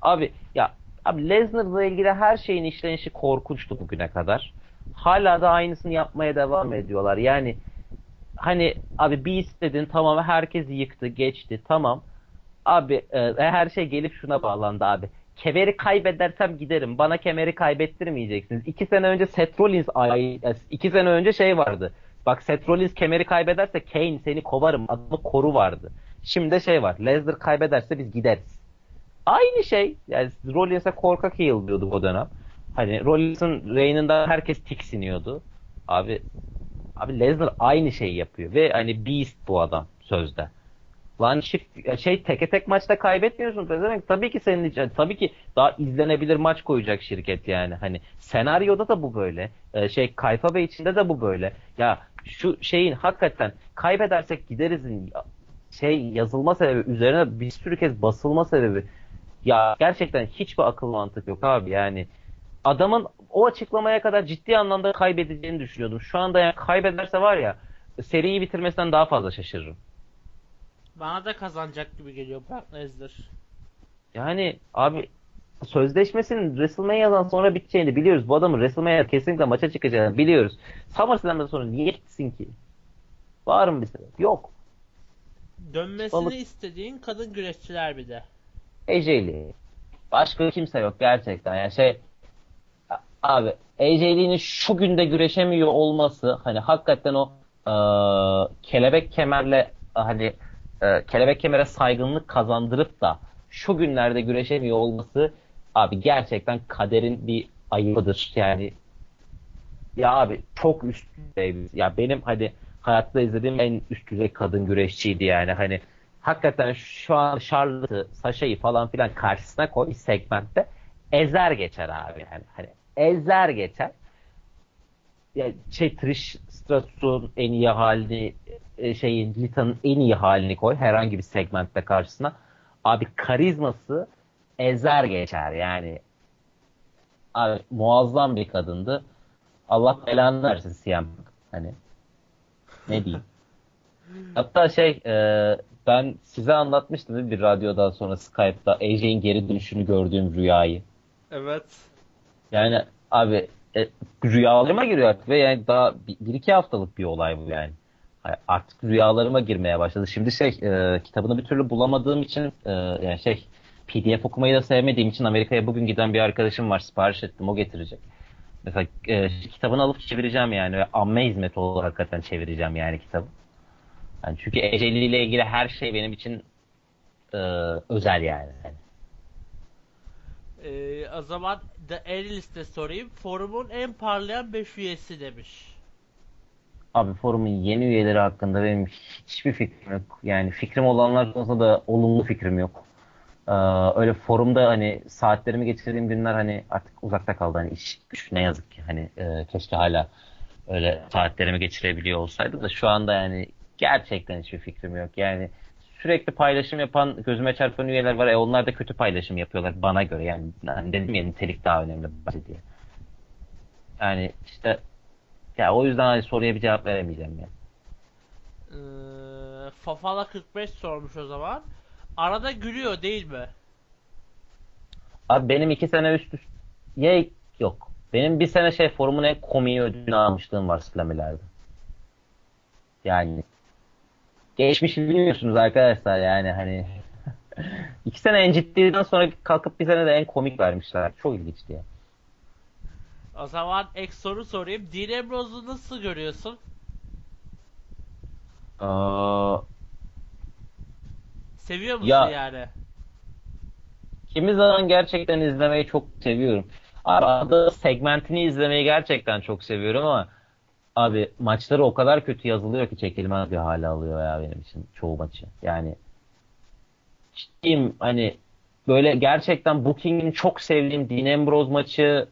Abi ya abi Lesnar'la ilgili her şeyin işlenişi korkunçtu bugüne kadar. Hala da aynısını yapmaya devam ediyorlar. Yani hani abi bir istedin tamam herkes yıktı geçti tamam. Abi e, her şey gelip şuna bağlandı abi kemeri kaybedersem giderim. Bana kemeri kaybettirmeyeceksiniz. İki sene önce Seth Rollins iki sene önce şey vardı. Bak Seth Rollins kemeri kaybederse Kane seni kovarım adını koru vardı. Şimdi de şey var. Lesnar kaybederse biz gideriz. Aynı şey. Yani Rollins'e korkak heel diyorduk o dönem. Hani Rollins'in reigninden herkes tiksiniyordu. Abi abi Lesnar aynı şeyi yapıyor ve hani beast bu adam sözde. Lan çift şey teke tek maçta kaybetmiyorsun demek tabii ki senin için tabii ki daha izlenebilir maç koyacak şirket yani. Hani senaryoda da bu böyle. Ee, şey Kayfa Bey içinde de bu böyle. Ya şu şeyin hakikaten kaybedersek giderizin şey yazılma sebebi üzerine bir sürü kez basılma sebebi. Ya gerçekten hiçbir akıl mantık yok abi yani. Adamın o açıklamaya kadar ciddi anlamda kaybedeceğini düşünüyordum. Şu anda yani kaybederse var ya seriyi bitirmesinden daha fazla şaşırırım. Bana da kazanacak gibi geliyor Brock Lesnar. Yani abi sözleşmesinin WrestleMania'dan sonra biteceğini biliyoruz. Bu adamın WrestleMania kesinlikle maça çıkacağını biliyoruz. SummerSlam'dan sonra niye gitsin ki? Var mı bir sebep? Yok. Dönmesini Balık- istediğin kadın güreşçiler bir de. Lee. Başka kimse yok gerçekten. Yani şey abi AJ Lee'nin şu günde güreşemiyor olması hani hakikaten o e, kelebek kemerle hani e, kelebek kemere saygınlık kazandırıp da şu günlerde güreşemiyor olması abi gerçekten kaderin bir ayıbıdır. Yani ya abi çok üst düzey. bir- Ya benim hani hayatta izlediğim en üst düzey kadın güreşçiydi yani. Hani hakikaten şu an Charlotte'ı, Sasha'yı falan filan karşısına koy segmentte ezer geçer abi yani. Hani ezer geçer. Ya şey Trish Stratus'un en iyi halini e, şeyin Lita'nın en iyi halini koy herhangi bir segmentte karşısına. Abi karizması ezer geçer yani. Abi muazzam bir kadındı. Allah belanı versin Punk. Hani ne diyeyim. Hatta şey e, ben size anlatmıştım değil mi bir radyodan sonra Skype'da AJ'in geri dönüşünü gördüğüm rüyayı. Evet. Yani abi e, rüyalarıma giriyor artık ve yani daha bir, bir iki haftalık bir olay bu yani. Artık rüyalarıma girmeye başladı. Şimdi şey e, kitabını bir türlü bulamadığım için e, yani şey PDF okumayı da sevmediğim için Amerika'ya bugün giden bir arkadaşım var. Sipariş ettim o getirecek. Mesela e, kitabını alıp çevireceğim yani ve amme hizmeti olarak hakikaten çevireceğim yani kitabı. Yani çünkü Eceli ile ilgili her şey benim için e, özel yani. Ee, o zaman The Analyst'e sorayım. Forumun en parlayan 5 üyesi demiş. Abi forumun yeni üyeleri hakkında benim hiçbir fikrim yok. Yani fikrim olanlar konusunda da olumlu fikrim yok. Ee, öyle forumda hani saatlerimi geçirdiğim günler hani artık uzakta kaldı. Hani iş güç ne yazık ki. Hani e, keşke hala öyle saatlerimi geçirebiliyor olsaydı da şu anda yani gerçekten hiçbir fikrim yok. Yani sürekli paylaşım yapan gözüme çarpan üyeler var. E onlar da kötü paylaşım yapıyorlar bana göre. Yani hani dedim ya nitelik daha önemli bence diye. Yani işte ya o yüzden hani soruya bir cevap veremeyeceğim ya. Ee, Fafala 45 sormuş o zaman. Arada gülüyor değil mi? Abi benim iki sene üst üste yok. Benim bir sene şey forumun en komiği ödülünü almışlığım var Slamilerde. Yani geçmişi bilmiyorsunuz arkadaşlar yani hani iki sene en ciddiden sonra kalkıp bir sene de en komik vermişler. Çok ilginçti ya. O zaman ek soru sorayım. Dean Ambrose'u nasıl görüyorsun? Aa, Seviyor musun Ya- yani? kimi zaman gerçekten izlemeyi çok seviyorum. Arada segmentini izlemeyi gerçekten çok seviyorum ama abi maçları o kadar kötü yazılıyor ki çekilmez bir hale alıyor ya benim için çoğu maçı. Yani ciddiyim hani böyle gerçekten Booking'in çok sevdiğim Dean Ambrose maçı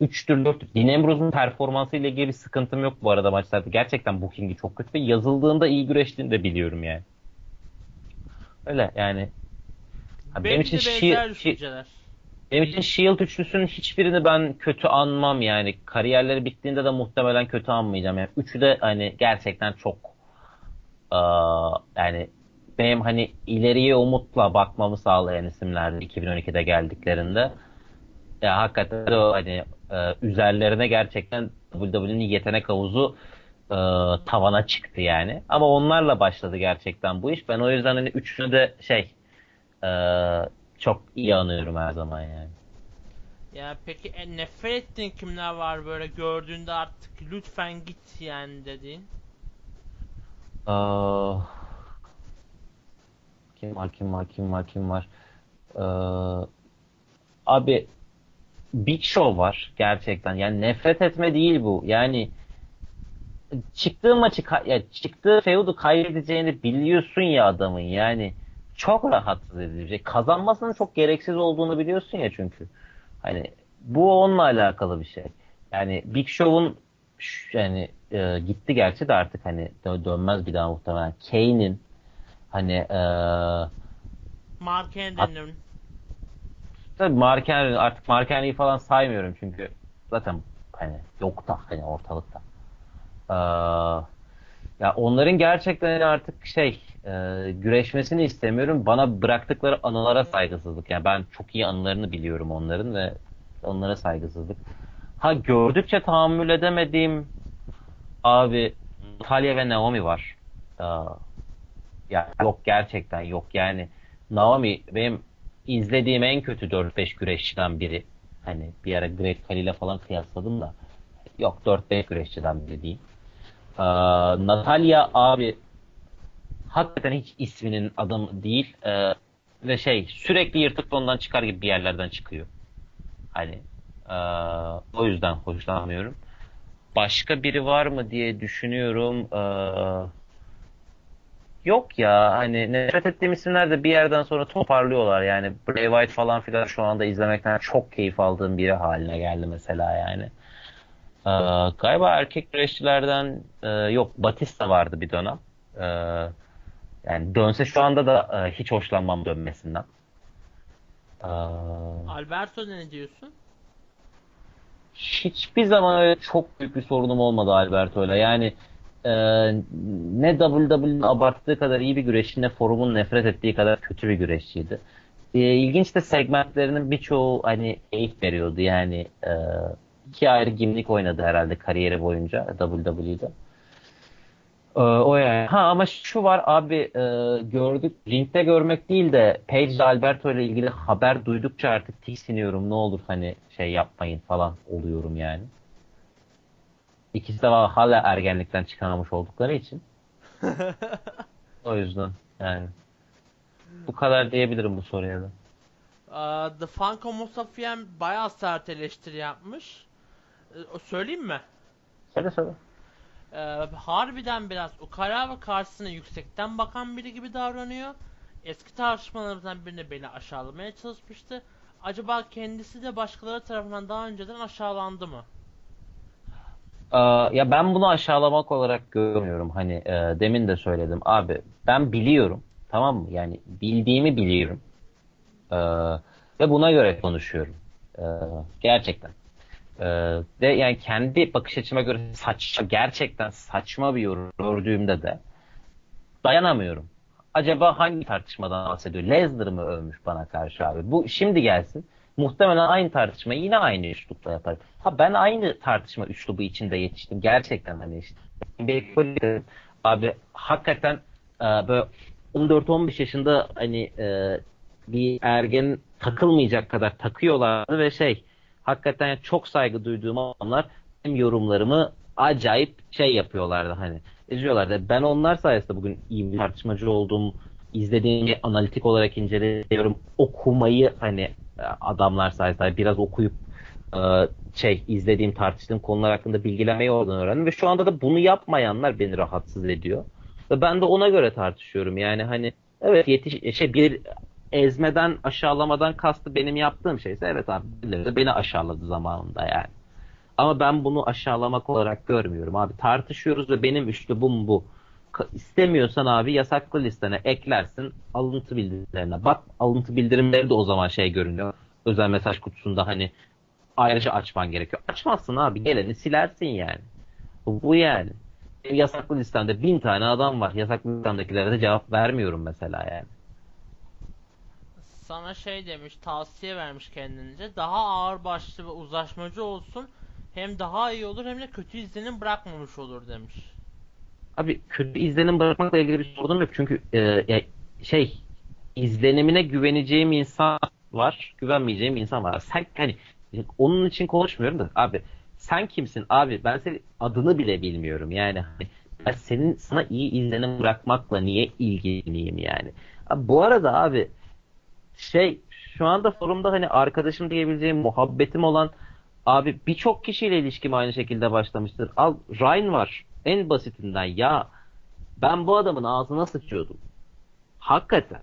3'tür 4'tür. Dean Ambrose'un performansı ile ilgili bir sıkıntım yok bu arada maçlarda. Gerçekten Booking'i çok kötü ve yazıldığında iyi güreştiğini de biliyorum yani. Öyle yani. Ha, Benim, için Shield- düşünceler. benim için Shield üçlüsünün hiçbirini ben kötü anmam yani. Kariyerleri bittiğinde de muhtemelen kötü anmayacağım. Yani üçü de hani gerçekten çok aa, yani benim hani ileriye umutla bakmamı sağlayan isimlerdi 2012'de geldiklerinde. Ya hakikaten o hani e, üzerlerine gerçekten WWE'nin yetenek havuzu e, tavana çıktı yani. Ama onlarla başladı gerçekten bu iş. Ben o yüzden hani üçünü de şey e, çok iyi anıyorum her zaman yani. Ya peki en nefret ettiğin kimler var böyle gördüğünde artık lütfen git yani dediğin? Aa, kim var kim var kim var kim var? Ee, abi Big Show var gerçekten. Yani nefret etme değil bu. Yani çıktığı maçı ya çıktığı feud'u kaybedeceğini biliyorsun ya adamın. Yani çok rahatsız edici. Kazanmasının çok gereksiz olduğunu biliyorsun ya çünkü. Hani bu onunla alakalı bir şey. Yani Big Show'un yani e, gitti gerçi de artık hani dö- dönmez bir daha muhtemelen. Kane'in hani e, Mark Henry'nin tabii Mark Henry artık Mark Henry'yi falan saymıyorum çünkü zaten hani yok da hani ortalıkta. E, ya onların gerçekten hani artık şey e, güreşmesini istemiyorum. Bana bıraktıkları anılara saygısızlık. Yani ben çok iyi anılarını biliyorum onların ve onlara saygısızlık. Ha gördükçe tahammül edemediğim abi Natalya ve Naomi var. Aa, Ya yok gerçekten yok yani. Naomi benim izlediğim en kötü 4-5 güreşçiden biri. Hani bir ara Great Khali ile falan kıyasladım da. Yok 4-5 güreşçiden biri değil. Ee, Natalya abi hakikaten hiç isminin adamı değil. Ee, ve şey sürekli yırtık dondan çıkar gibi bir yerlerden çıkıyor. Hani ee, o yüzden hoşlanmıyorum. Başka biri var mı diye düşünüyorum. Ee, yok ya hani nefret ettiğim isimler de bir yerden sonra toparlıyorlar. Yani Bray Wyatt falan filan şu anda izlemekten çok keyif aldığım biri haline geldi mesela yani. Ee, galiba erkek güreşçilerden e, yok Batista vardı bir dönem. Ee, yani dönse şu anda da e, hiç hoşlanmam dönmesinden. Ee, Alberto ne diyorsun? hiçbir zaman öyle çok büyük bir sorunum olmadı Alberto'yla. Yani e, ne WWE'nin abarttığı kadar iyi bir güreşçi ne forumun nefret ettiği kadar kötü bir güreşçiydi. E, ilginç de segmentlerinin birçoğu hani keyif veriyordu. Yani e, iki ayrı gimlik oynadı herhalde kariyeri boyunca WWE'de. Ee, o yani. Ha ama şu var abi e, gördük ringde görmek değil de Paige Alberto ile ilgili haber duydukça artık tiksiniyorum ne olur hani şey yapmayın falan oluyorum yani. İkisi de hala ergenlikten çıkamamış oldukları için. o yüzden yani. Bu kadar diyebilirim bu soruya da. Aa, The Funko Musafiyen bayağı sert eleştiri yapmış. O söyleyeyim mi? Söyle söyle. Ee, harbiden biraz ukala ve karşısına yüksekten bakan biri gibi davranıyor. Eski tartışmalarımızdan birinde beni aşağılamaya çalışmıştı. Acaba kendisi de başkaları tarafından daha önceden aşağılandı mı? Ya ben bunu aşağılamak olarak görmüyorum. Hani e, demin de söyledim. Abi ben biliyorum. Tamam mı? Yani bildiğimi biliyorum. Ee, ve buna göre konuşuyorum. Ee, gerçekten. Ee, de yani kendi bakış açıma göre saçma, gerçekten saçma bir yorum gördüğümde de dayanamıyorum. Acaba hangi tartışmadan bahsediyor? Lesnar mı övmüş bana karşı abi? Bu şimdi gelsin. Muhtemelen aynı tartışmayı yine aynı üslupla yapar. Ha ben aynı tartışma üslubu içinde yetiştim. Gerçekten hani işte. Abi hakikaten e, böyle 14-15 yaşında hani e, bir ergen takılmayacak kadar takıyorlardı ve şey hakikaten çok saygı duyduğum anlar benim yorumlarımı acayip şey yapıyorlardı hani. Eziyorlardı. Ben onlar sayesinde bugün iyi bir tartışmacı oldum. İzlediğimi analitik olarak inceliyorum. Okumayı hani adamlar sayesinde biraz okuyup e, şey izlediğim tartıştığım konular hakkında bilgilenmeyi oradan öğrendim ve şu anda da bunu yapmayanlar beni rahatsız ediyor. Ve ben de ona göre tartışıyorum. Yani hani evet yetiş şey bir ezmeden aşağılamadan kastı benim yaptığım şeyse evet abi birileri beni aşağıladı zamanında yani. Ama ben bunu aşağılamak olarak görmüyorum abi. Tartışıyoruz ve benim üslubum bu. İstemiyorsan abi yasaklı listene eklersin. Alıntı bildirimlerine bak. Alıntı bildirimleri de o zaman şey görünüyor. Özel mesaj kutusunda hani ayrıca açman gerekiyor. Açmazsın abi. Geleni silersin yani. Bu yani. Benim yasaklı listemde bin tane adam var. Yasaklı listemdekilere de cevap vermiyorum mesela yani. Sana şey demiş, tavsiye vermiş kendince. Daha ağır başlı ve uzlaşmacı olsun. Hem daha iyi olur hem de kötü izlenim bırakmamış olur demiş. Abi kötü izlenim bırakmakla ilgili bir sorunum yok. Çünkü e, şey izlenimine güveneceğim insan var, güvenmeyeceğim insan var. Sen hani onun için konuşmuyorum da abi sen kimsin abi ben senin adını bile bilmiyorum yani hani ben senin sana iyi izlenim bırakmakla niye ilgileneyim yani. Abi, bu arada abi şey şu anda forumda hani arkadaşım diyebileceğim muhabbetim olan abi birçok kişiyle ilişkim aynı şekilde başlamıştır. Al Ryan var en basitinden ya ben bu adamın ağzına sıçıyordum. Hakikaten.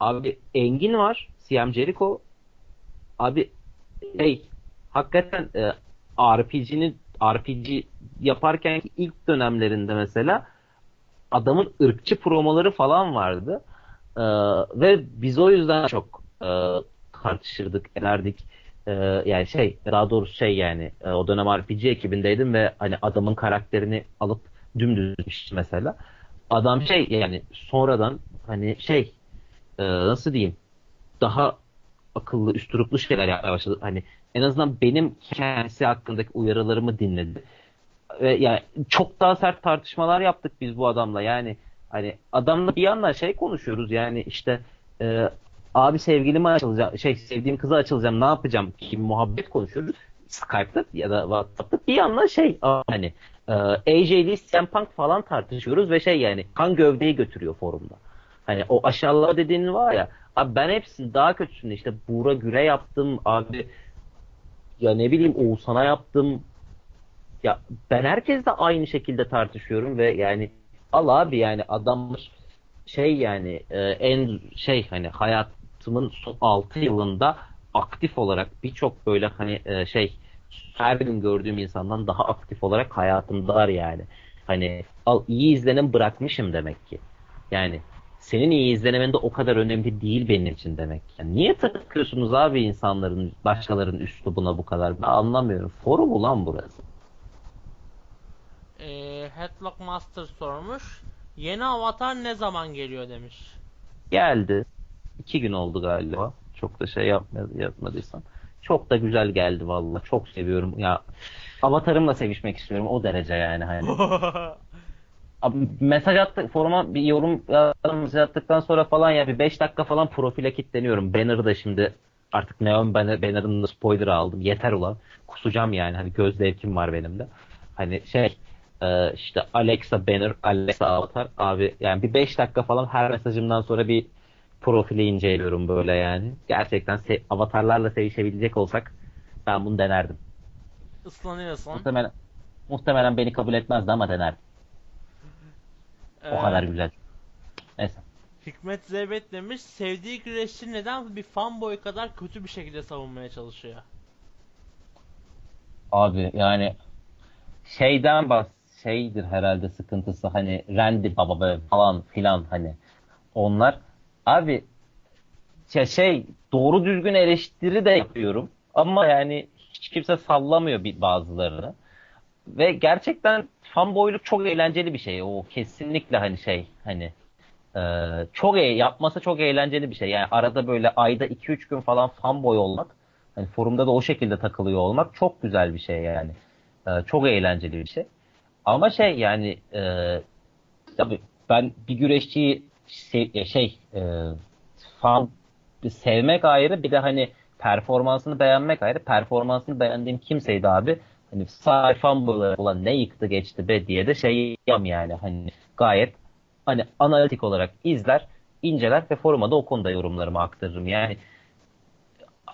Abi Engin var. CM Jericho. Abi şey hakikaten e, RPG'nin RPG yaparken ilk dönemlerinde mesela adamın ırkçı promoları falan vardı. Ee, ve biz o yüzden çok e, tartışırdık, ederdik. Ee, yani şey, daha doğrusu şey yani e, o dönem RPG ekibindeydim ve hani adamın karakterini alıp dümdüz mesela. Adam şey yani sonradan hani şey e, nasıl diyeyim daha akıllı, üstüruplu şeyler yapmaya başladı. Hani en azından benim kendisi hakkındaki uyarılarımı dinledi. Ve yani çok daha sert tartışmalar yaptık biz bu adamla. Yani Hani adamla bir yandan şey konuşuyoruz yani işte e, abi sevgilime açılacağım şey sevdiğim kıza açılacağım ne yapacağım gibi muhabbet konuşuyoruz. Skype'da ya da WhatsApp'ta bir yandan şey hani e, AJ Lee, CM Punk falan tartışıyoruz ve şey yani kan gövdeyi götürüyor forumda. Hani o aşağılama dediğin var ya abi ben hepsini daha kötüsünü işte Buğra Güre yaptım abi ya ne bileyim Oğuzhan'a yaptım ya ben herkesle aynı şekilde tartışıyorum ve yani al abi yani adamlar şey yani e, en şey hani hayatımın son 6 yılında aktif olarak birçok böyle hani e, şey her gün gördüğüm insandan daha aktif olarak hayatımdalar yani. Hani al iyi izlenim bırakmışım demek ki. Yani senin iyi izlenemen de o kadar önemli değil benim için demek. Yani niye takıyorsunuz abi insanların, başkalarının üslubuna bu kadar? Ben anlamıyorum. Forum ulan burası. Ee, Headlock Master sormuş. Yeni avatar ne zaman geliyor demiş. Geldi. İki gün oldu galiba. Çok da şey yapmadı, yapmadıysam. Çok da güzel geldi valla. Çok seviyorum. Ya avatarımla sevişmek istiyorum o derece yani hani. Abi mesaj attık foruma bir yorum mesaj attıktan sonra falan ya bir 5 dakika falan profile kilitleniyorum. Banner'ı da şimdi artık Neon banner, Banner'ın da spoiler'ı aldım. Yeter ulan. Kusacağım yani. Hani göz zevkim var benim de. Hani şey e, işte Alexa Banner, Alexa Avatar abi yani bir 5 dakika falan her mesajımdan sonra bir profili inceliyorum böyle yani. Gerçekten se- avatarlarla sevişebilecek olsak ben bunu denerdim. Islanıyorsun. Muhtemelen, muhtemelen beni kabul etmezdi ama denerdim. O Ee, kadar güzel. Neyse. Hikmet Zeybet demiş. Sevdiği güreşçi neden bir fanboy kadar kötü bir şekilde savunmaya çalışıyor? Abi yani şeyden bas şeydir herhalde sıkıntısı hani Randy Baba böyle falan filan hani onlar abi ya şey doğru düzgün eleştiri de yapıyorum. Ama yani hiç kimse sallamıyor bir bazılarını. Ve gerçekten fanboyluk çok eğlenceli bir şey. O kesinlikle hani şey hani e, çok e yapması çok eğlenceli bir şey. Yani arada böyle ayda 2-3 gün falan fanboy olmak hani forumda da o şekilde takılıyor olmak çok güzel bir şey yani. E, çok eğlenceli bir şey. Ama şey yani e, tabii ben bir güreşçiyi se- şey e, fan sevmek ayrı bir de hani performansını beğenmek ayrı. Performansını beğendiğim kimseydi abi. Hani sayfam böyle olan ne yıktı geçti be diye de şey yam yani hani gayet hani analitik olarak izler, inceler ve foruma da o konuda yorumlarımı aktarırım. Yani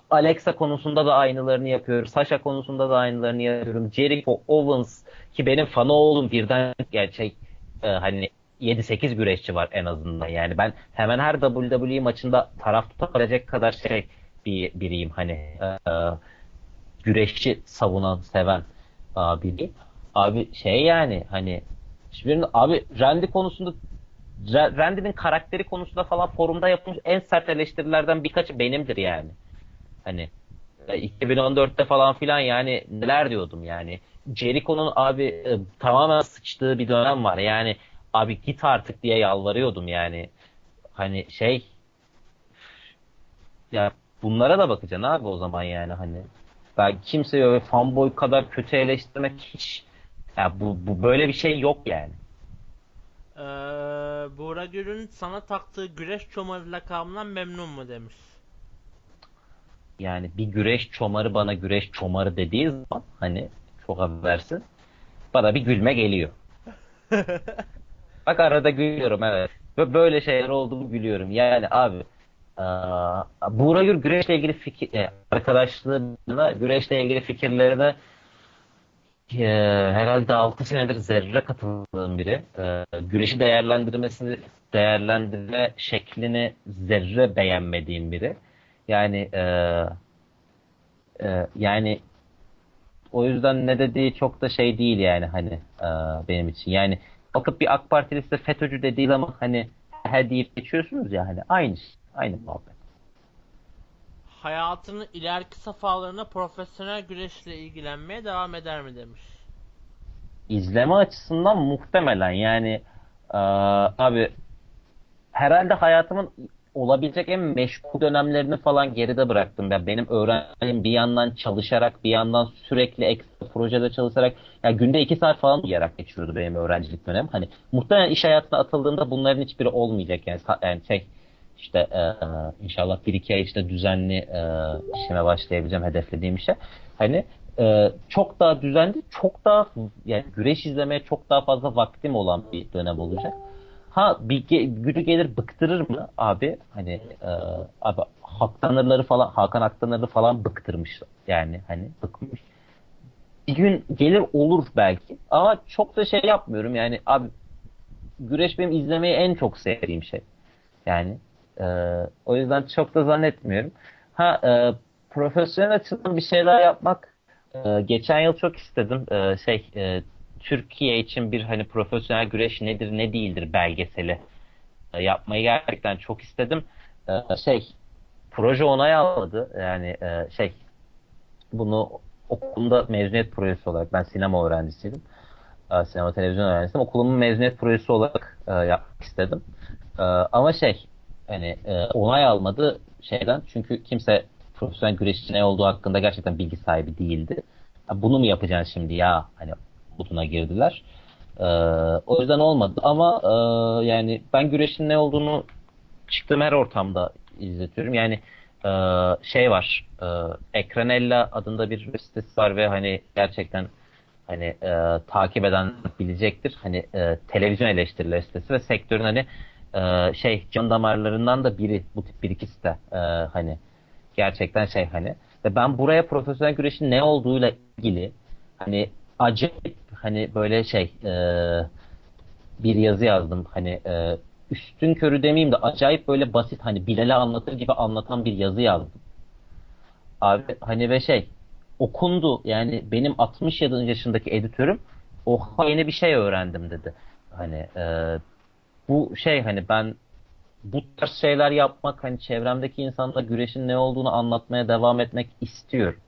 Alexa konusunda da aynılarını yapıyorum. Sasha konusunda da aynılarını yapıyorum. Jericho Owens ki benim fanı oğlum birden gerçek e, hani 7-8 güreşçi var en azından. Yani ben hemen her WWE maçında taraf tutabilecek kadar şey bir biriyim hani e, güreşçi savunan, seven e, biriyim. Abi şey yani hani şimdi abi Randy konusunda Ra- Randy'nin karakteri konusunda falan forumda yapılmış en sert eleştirilerden birkaçı benimdir yani. Hani e, 2014'te falan filan yani neler diyordum yani. Jericho'nun abi e, tamamen sıçtığı bir dönem var. Yani abi git artık diye yalvarıyordum yani. Hani şey ya bunlara da bakacaksın abi o zaman yani hani. Ben kimseyi öyle fanboy kadar kötü eleştirmek hiç ya bu, bu böyle bir şey yok yani. Ee, Buğra Gür'ün sana taktığı güreş çomarı lakabından memnun mu demiş. Yani bir güreş çomarı bana güreş çomarı dediği zaman hani çok affedersin bana bir gülme geliyor. Bak arada gülüyorum evet. Ve böyle şeyler olduğunu gülüyorum. Yani abi Buğra Gür güreşle ilgili fikir e, arkadaşlığına güreşle ilgili fikirlerine e, herhalde 6 senedir zerre katıldığım biri. E, güreşi değerlendirmesini değerlendirme şeklini zerre beğenmediğim biri. Yani e, e, yani o yüzden ne dediği çok da şey değil yani hani e, benim için. Yani kalkıp bir AK Partili size FETÖ'cü dediği zaman hani he deyip geçiyorsunuz ya hani aynı şey, aynı muhabbet. Hayatının ileriki safhalarına profesyonel güreşle ilgilenmeye devam eder mi demiş. İzleme açısından muhtemelen yani e, abi herhalde hayatımın olabilecek en meşgul dönemlerini falan geride bıraktım. Ya benim öğrencim bir yandan çalışarak bir yandan sürekli ekstra projede çalışarak ya günde iki saat falan uyuyarak geçiyordu benim öğrencilik dönem. Hani muhtemelen iş hayatına atıldığında bunların hiçbiri olmayacak yani, yani şey işte e, inşallah bir iki ay işte düzenli e, işime başlayabileceğim hedeflediğim işe. Hani e, çok daha düzenli, çok daha yani güreş izlemeye çok daha fazla vaktim olan bir dönem olacak. Ha bir ge- günü gelir bıktırır mı abi? Hani e, abi Haktanırları falan Hakan Haktanırları falan bıktırmış yani hani bıkmış. Bir gün gelir olur belki ama çok da şey yapmıyorum yani abi güreş benim izlemeyi en çok sevdiğim şey. Yani e, o yüzden çok da zannetmiyorum. Ha e, profesyonel açıdan bir şeyler yapmak e, geçen yıl çok istedim. E, şey e, Türkiye için bir hani profesyonel güreş nedir ne değildir belgeseli e, yapmayı gerçekten çok istedim. E, şey proje onay almadı. Yani e, şey bunu okulumda mezuniyet projesi olarak ben sinema öğrencisiydim. Sinema televizyon öğrencisiydim. Okulumun mezuniyet projesi olarak yapmak istedim. Ama şey hani onay almadı şeyden çünkü kimse profesyonel güreşçi ne olduğu hakkında gerçekten bilgi sahibi değildi. Bunu mu yapacaksın şimdi ya? Hani butuna girdiler. Ee, o yüzden olmadı ama e, yani ben güreşin ne olduğunu çıktığım her ortamda izletiyorum. Yani e, şey var e, Ekranella adında bir sitesi var ve hani gerçekten hani e, takip eden bilecektir. Hani e, televizyon eleştirileri sitesi ve sektörün hani e, şey can damarlarından da biri bu tip bir iki site e, hani gerçekten şey hani ve ben buraya profesyonel güreşin ne olduğuyla ilgili hani acayip hani böyle şey e, bir yazı yazdım. Hani e, üstün körü demeyeyim de acayip böyle basit hani Bilal'e anlatır gibi anlatan bir yazı yazdım. Abi hani ve şey okundu yani benim 67 yaşındaki editörüm oha yeni bir şey öğrendim dedi. Hani e, bu şey hani ben bu tarz şeyler yapmak hani çevremdeki insanlara güreşin ne olduğunu anlatmaya devam etmek istiyorum.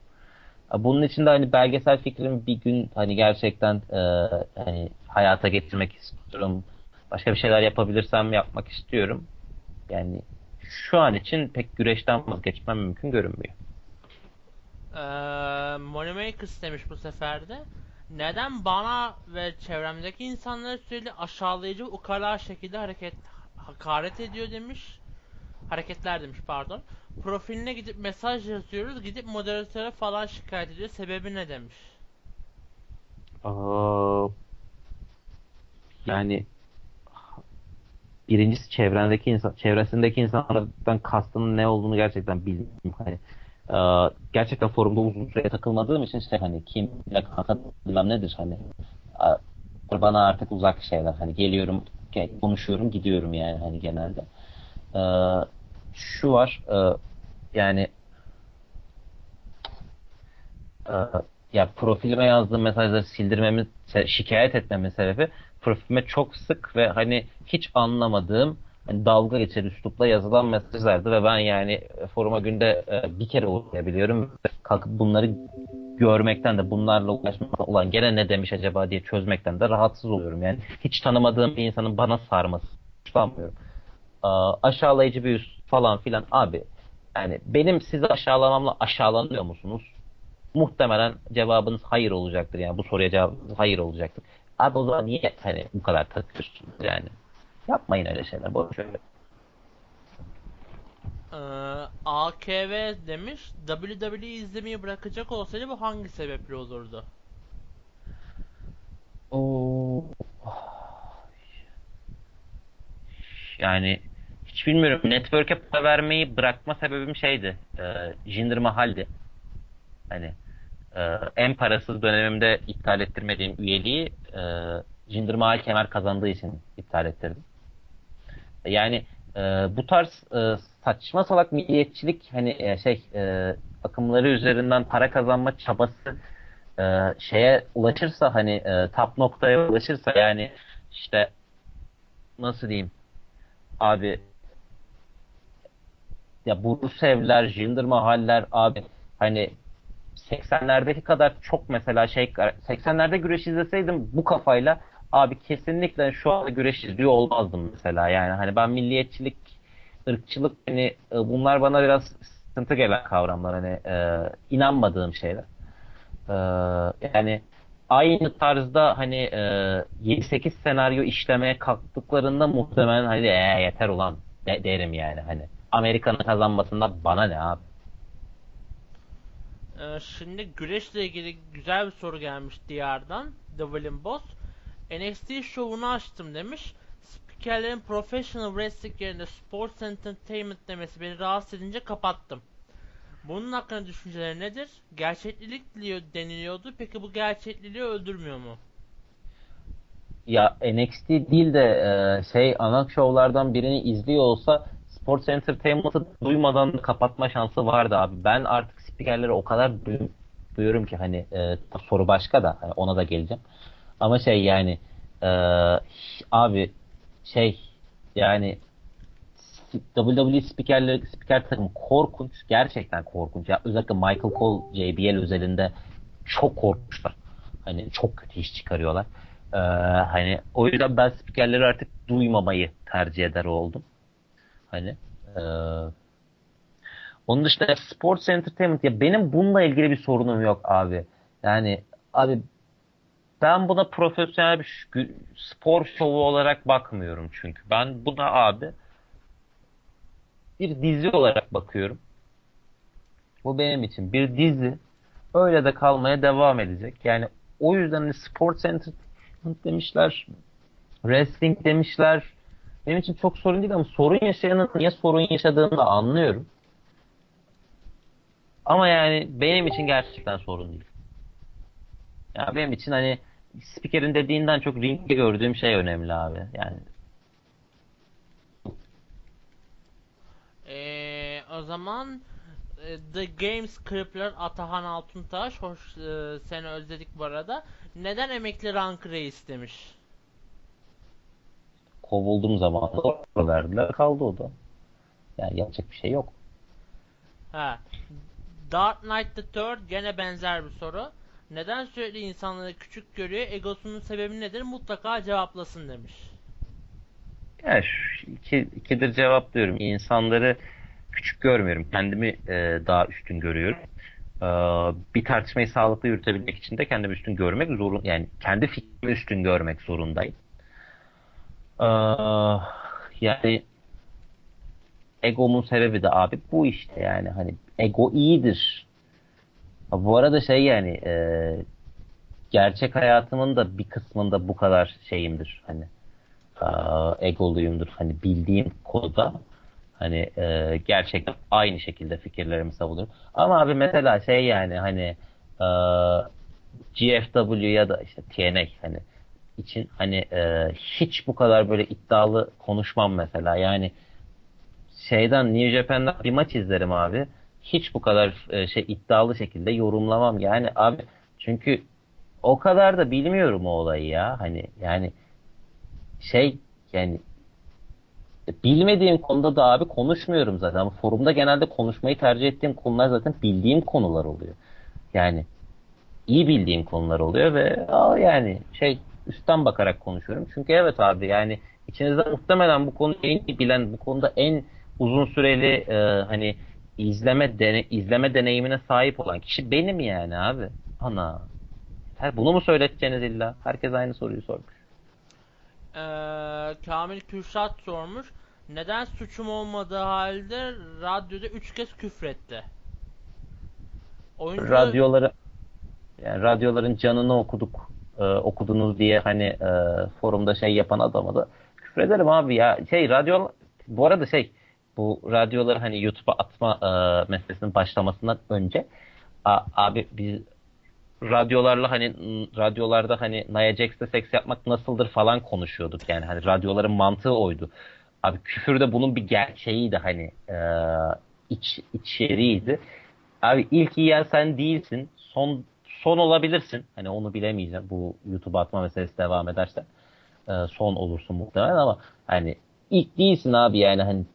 Bunun için de hani belgesel fikrimi bir gün hani gerçekten e, hani hayata getirmek istiyorum. Başka bir şeyler yapabilirsem yapmak istiyorum. Yani şu an için pek güreşten vazgeçmem mümkün görünmüyor. Ee, Moneymakers demiş bu sefer de. Neden bana ve çevremdeki insanlara sürekli aşağılayıcı ukala şekilde hareket hakaret ediyor demiş. Hareketler demiş pardon. Profiline gidip mesaj yazıyoruz. Gidip moderatöre falan şikayet ediyor. Sebebi ne demiş? Aa, yani birincisi çevrendeki insan, çevresindeki insanlardan kastının ne olduğunu gerçekten bilmiyorum. Hani e, gerçekten forumda uzun süre takılmadığım için işte hani kim kanka bilmem nedir hani e, bana artık uzak şeyler. Hani geliyorum, konuşuyorum, gidiyorum yani hani genelde. E, şu var, e, yani e, ya profilime yazdığım mesajları sildirmemin, şikayet etmemin sebebi profilime çok sık ve hani hiç anlamadığım hani dalga geçer üslupla yazılan mesajlardı ve ben yani foruma günde e, bir kere uğrayabiliyorum. Kalkıp bunları görmekten de bunlarla uğraşmaktan olan gene ne demiş acaba diye çözmekten de rahatsız oluyorum. Yani hiç tanımadığım bir insanın bana sarması hoşlanmıyorum. Aşağılayıcı bir üst falan filan abi yani benim sizi aşağılamamla aşağılanıyor musunuz? Muhtemelen cevabınız hayır olacaktır. Yani bu soruya cevabınız hayır olacaktır. Abi o zaman niye hani bu kadar takıyorsunuz yani? Yapmayın öyle şeyler. Boş ver. Ee, AKV demiş WWE izlemeyi bırakacak olsaydı bu hangi sebeple olurdu? Oo. Yani hiç bilmiyorum. Network'e para vermeyi bırakma sebebim şeydi. E, Jinder Mahal'di. Hani e, en parasız dönemimde iptal ettirmediğim üyeliği e, Jinder Mahal kemer kazandığı için iptal ettirdim. Yani e, bu tarz e, saçma salak milliyetçilik hani e, şey e, akımları üzerinden para kazanma çabası e, şeye ulaşırsa hani e, top noktaya ulaşırsa yani işte nasıl diyeyim abi ya Bursevler, Jinder Mahaller abi hani 80'lerdeki kadar çok mesela şey 80'lerde güreş izleseydim bu kafayla abi kesinlikle şu anda güreş izliyor olmazdım mesela yani hani ben milliyetçilik ırkçılık hani e, bunlar bana biraz sıkıntı gelen kavramlar hani e, inanmadığım şeyler. E, yani aynı tarzda hani e, 7-8 senaryo işlemeye kalktıklarında muhtemelen hani e, yeter ulan de, derim yani hani. Amerika'nın kazanmasında bana ne abi? Ee, şimdi güreşle ilgili güzel bir soru gelmiş diyardan. The William Boss. NXT şovunu açtım demiş. Spikerlerin professional wrestling yerine sports entertainment demesi beni rahatsız edince kapattım. Bunun hakkında düşünceleri nedir? Gerçeklilik deniliyordu. Peki bu gerçekliliği öldürmüyor mu? Ya NXT değil de e, şey ana şovlardan birini izliyor olsa Sports Entertainment'ı duymadan kapatma şansı vardı abi. Ben artık spikerleri o kadar duy- duyuyorum ki hani e, soru başka da hani ona da geleceğim. Ama şey yani e, abi şey yani WWE spikerleri spiker takım korkunç. Gerçekten korkunç. Ya özellikle Michael Cole JBL özelinde çok korkmuşlar. Hani çok kötü iş çıkarıyorlar. Ee, hani o yüzden ben spikerleri artık duymamayı tercih eder oldum. Hani ee, onun dışında sports entertainment ya benim bununla ilgili bir sorunum yok abi. Yani abi ben buna profesyonel bir spor şovu olarak bakmıyorum çünkü. Ben buna abi bir dizi olarak bakıyorum. Bu benim için bir dizi. Öyle de kalmaya devam edecek. Yani o yüzden hani sports entertainment demişler. Wrestling demişler. Benim için çok sorun değil ama sorun yaşayanın niye sorun yaşadığını da anlıyorum. Ama yani benim için gerçekten sorun değil. Ya yani benim için hani spikerin dediğinden çok ringde gördüğüm şey önemli abi. Yani Ee, o zaman e, The Games Kripler Atahan Altuntaş hoş e, seni özledik bu arada. Neden emekli rank reis demiş? Kovuldum zamanında verdiler kaldı o da. Yani yapacak bir şey yok. Ha. Dark Knight the Third gene benzer bir soru. Neden sürekli insanları küçük görüyor? Egosunun sebebi nedir? Mutlaka cevaplasın demiş. Ya şu iki, ikidir cevaplıyorum. İnsanları küçük görmüyorum. Kendimi e, daha üstün görüyorum. E, bir tartışmayı sağlıklı yürütebilmek için de kendimi üstün görmek zorun yani kendi fikrimi üstün görmek zorundayım. E, yani egomun sebebi de abi bu işte yani hani ego iyidir. Bu arada şey yani e, gerçek hayatımın da bir kısmında bu kadar şeyimdir hani e, egoluyumdur hani bildiğim konuda hani e, gerçekten aynı şekilde fikirlerimi savunurum. Ama abi mesela şey yani hani e, GFW ya da işte TNA hani için hani e, hiç bu kadar böyle iddialı konuşmam mesela. Yani şeyden New Japan'dan bir maç izlerim abi. Hiç bu kadar e, şey iddialı şekilde yorumlamam. Yani abi çünkü o kadar da bilmiyorum o olayı ya. Hani yani şey yani bilmediğim konuda da abi konuşmuyorum zaten. Ama forumda genelde konuşmayı tercih ettiğim konular zaten bildiğim konular oluyor. Yani iyi bildiğim konular oluyor ve yani şey üstten bakarak konuşuyorum çünkü evet abi yani içinizde muhtemelen bu konuyu en iyi bilen bu konuda en uzun süreli e, hani izleme dene, izleme deneyimine sahip olan kişi benim yani abi. Ana. Bunu mu söyleteceğiniz illa? Herkes aynı soruyu sormuş. Ee, Kamil Kürşat sormuş. Neden suçum olmadığı halde radyoda 3 kez küfretti? Oyuncu... Radyoları yani radyoların canını okuduk e, okudunuz diye hani e, forumda şey yapan adama da küfrederim abi ya. Şey radyo bu arada şey bu radyoları hani YouTube'a atma e, meselesinin başlamasından önce a, abi biz radyolarla hani radyolarda hani Nia Jax'te seks yapmak nasıldır falan konuşuyorduk yani hani radyoların mantığı oydu. Abi küfür de bunun bir gerçeğiydi hani e, iç içeriğiydi. Abi ilk yiyen sen değilsin. Son son olabilirsin. Hani onu bilemeyeceğim. Bu YouTube'a atma meselesi devam ederse. E, son olursun muhtemelen ama hani ilk değilsin abi yani hani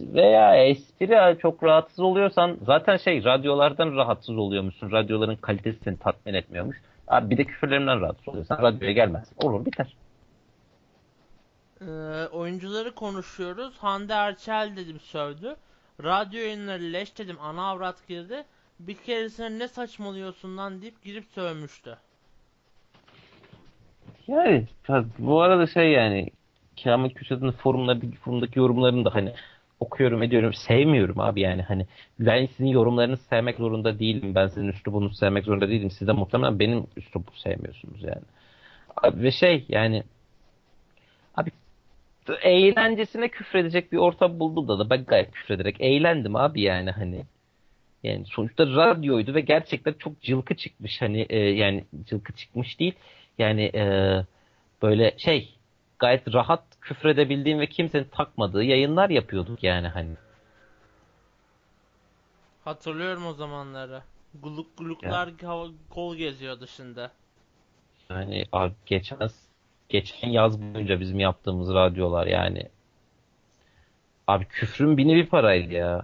veya espri çok rahatsız oluyorsan zaten şey radyolardan rahatsız oluyormuşsun. Radyoların kalitesi seni tatmin etmiyormuş. Abi bir de küfürlerimden rahatsız oluyorsan radyoya gelmez. Olur biter. Ee, oyuncuları konuşuyoruz. Hande Erçel dedim sövdü. Radyo yayınları leş dedim ana avrat girdi. Bir keresine ne saçmalıyorsun lan deyip girip sövmüştü. Yani bu arada şey yani Kamil Kürşat'ın forumlardaki, forumdaki yorumlarını da hani okuyorum ediyorum. Sevmiyorum abi yani hani ben sizin yorumlarınızı sevmek zorunda değilim. Ben sizin üslubunuzu sevmek zorunda değilim. Siz de muhtemelen benim üslubumu sevmiyorsunuz yani. Abi, ve şey yani abi eğlencesine küfredecek bir ortam buldum da da ben gayet küfrederek eğlendim abi yani hani. Yani sonuçta radyoydu ve gerçekten çok cılkı çıkmış hani e, yani cılkı çıkmış değil. Yani e, böyle şey gayet rahat küfredebildiğim ve kimsenin takmadığı yayınlar yapıyorduk yani hani. Hatırlıyorum o zamanları. Gluk gluklar hava- kol geziyor dışında. Yani abi geçen geçen yaz boyunca bizim yaptığımız radyolar yani. Abi küfrün bini bir paraydı ya.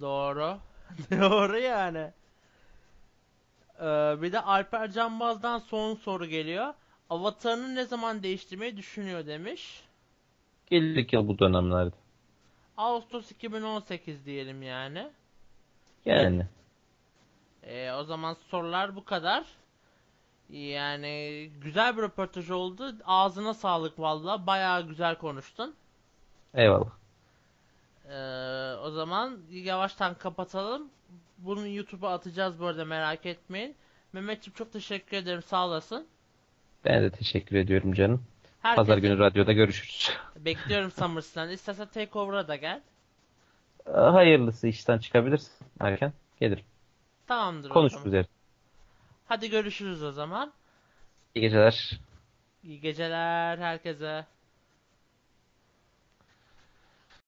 Doğru. Doğru yani. Ee, bir de Alper Canbaz'dan son soru geliyor. Avatarını ne zaman değiştirmeyi düşünüyor demiş. Geldik ya bu dönemlerde. Ağustos 2018 diyelim yani. Yani. Ee, o zaman sorular bu kadar. Yani güzel bir röportaj oldu. Ağzına sağlık valla. Bayağı güzel konuştun. Eyvallah. Ee, o zaman yavaştan kapatalım. Bunu YouTube'a atacağız bu arada merak etmeyin. Mehmetciğim çok teşekkür ederim sağ olasın. Ben de teşekkür ediyorum canım. Herkese Pazar günü radyoda görüşürüz. bekliyorum SummerSlam. İstersen Takeover'a da gel. Hayırlısı işten çıkabilirsin erken. Gelirim. Tamamdır Konuşuruz yarın. Hadi görüşürüz o zaman. İyi geceler. İyi geceler herkese.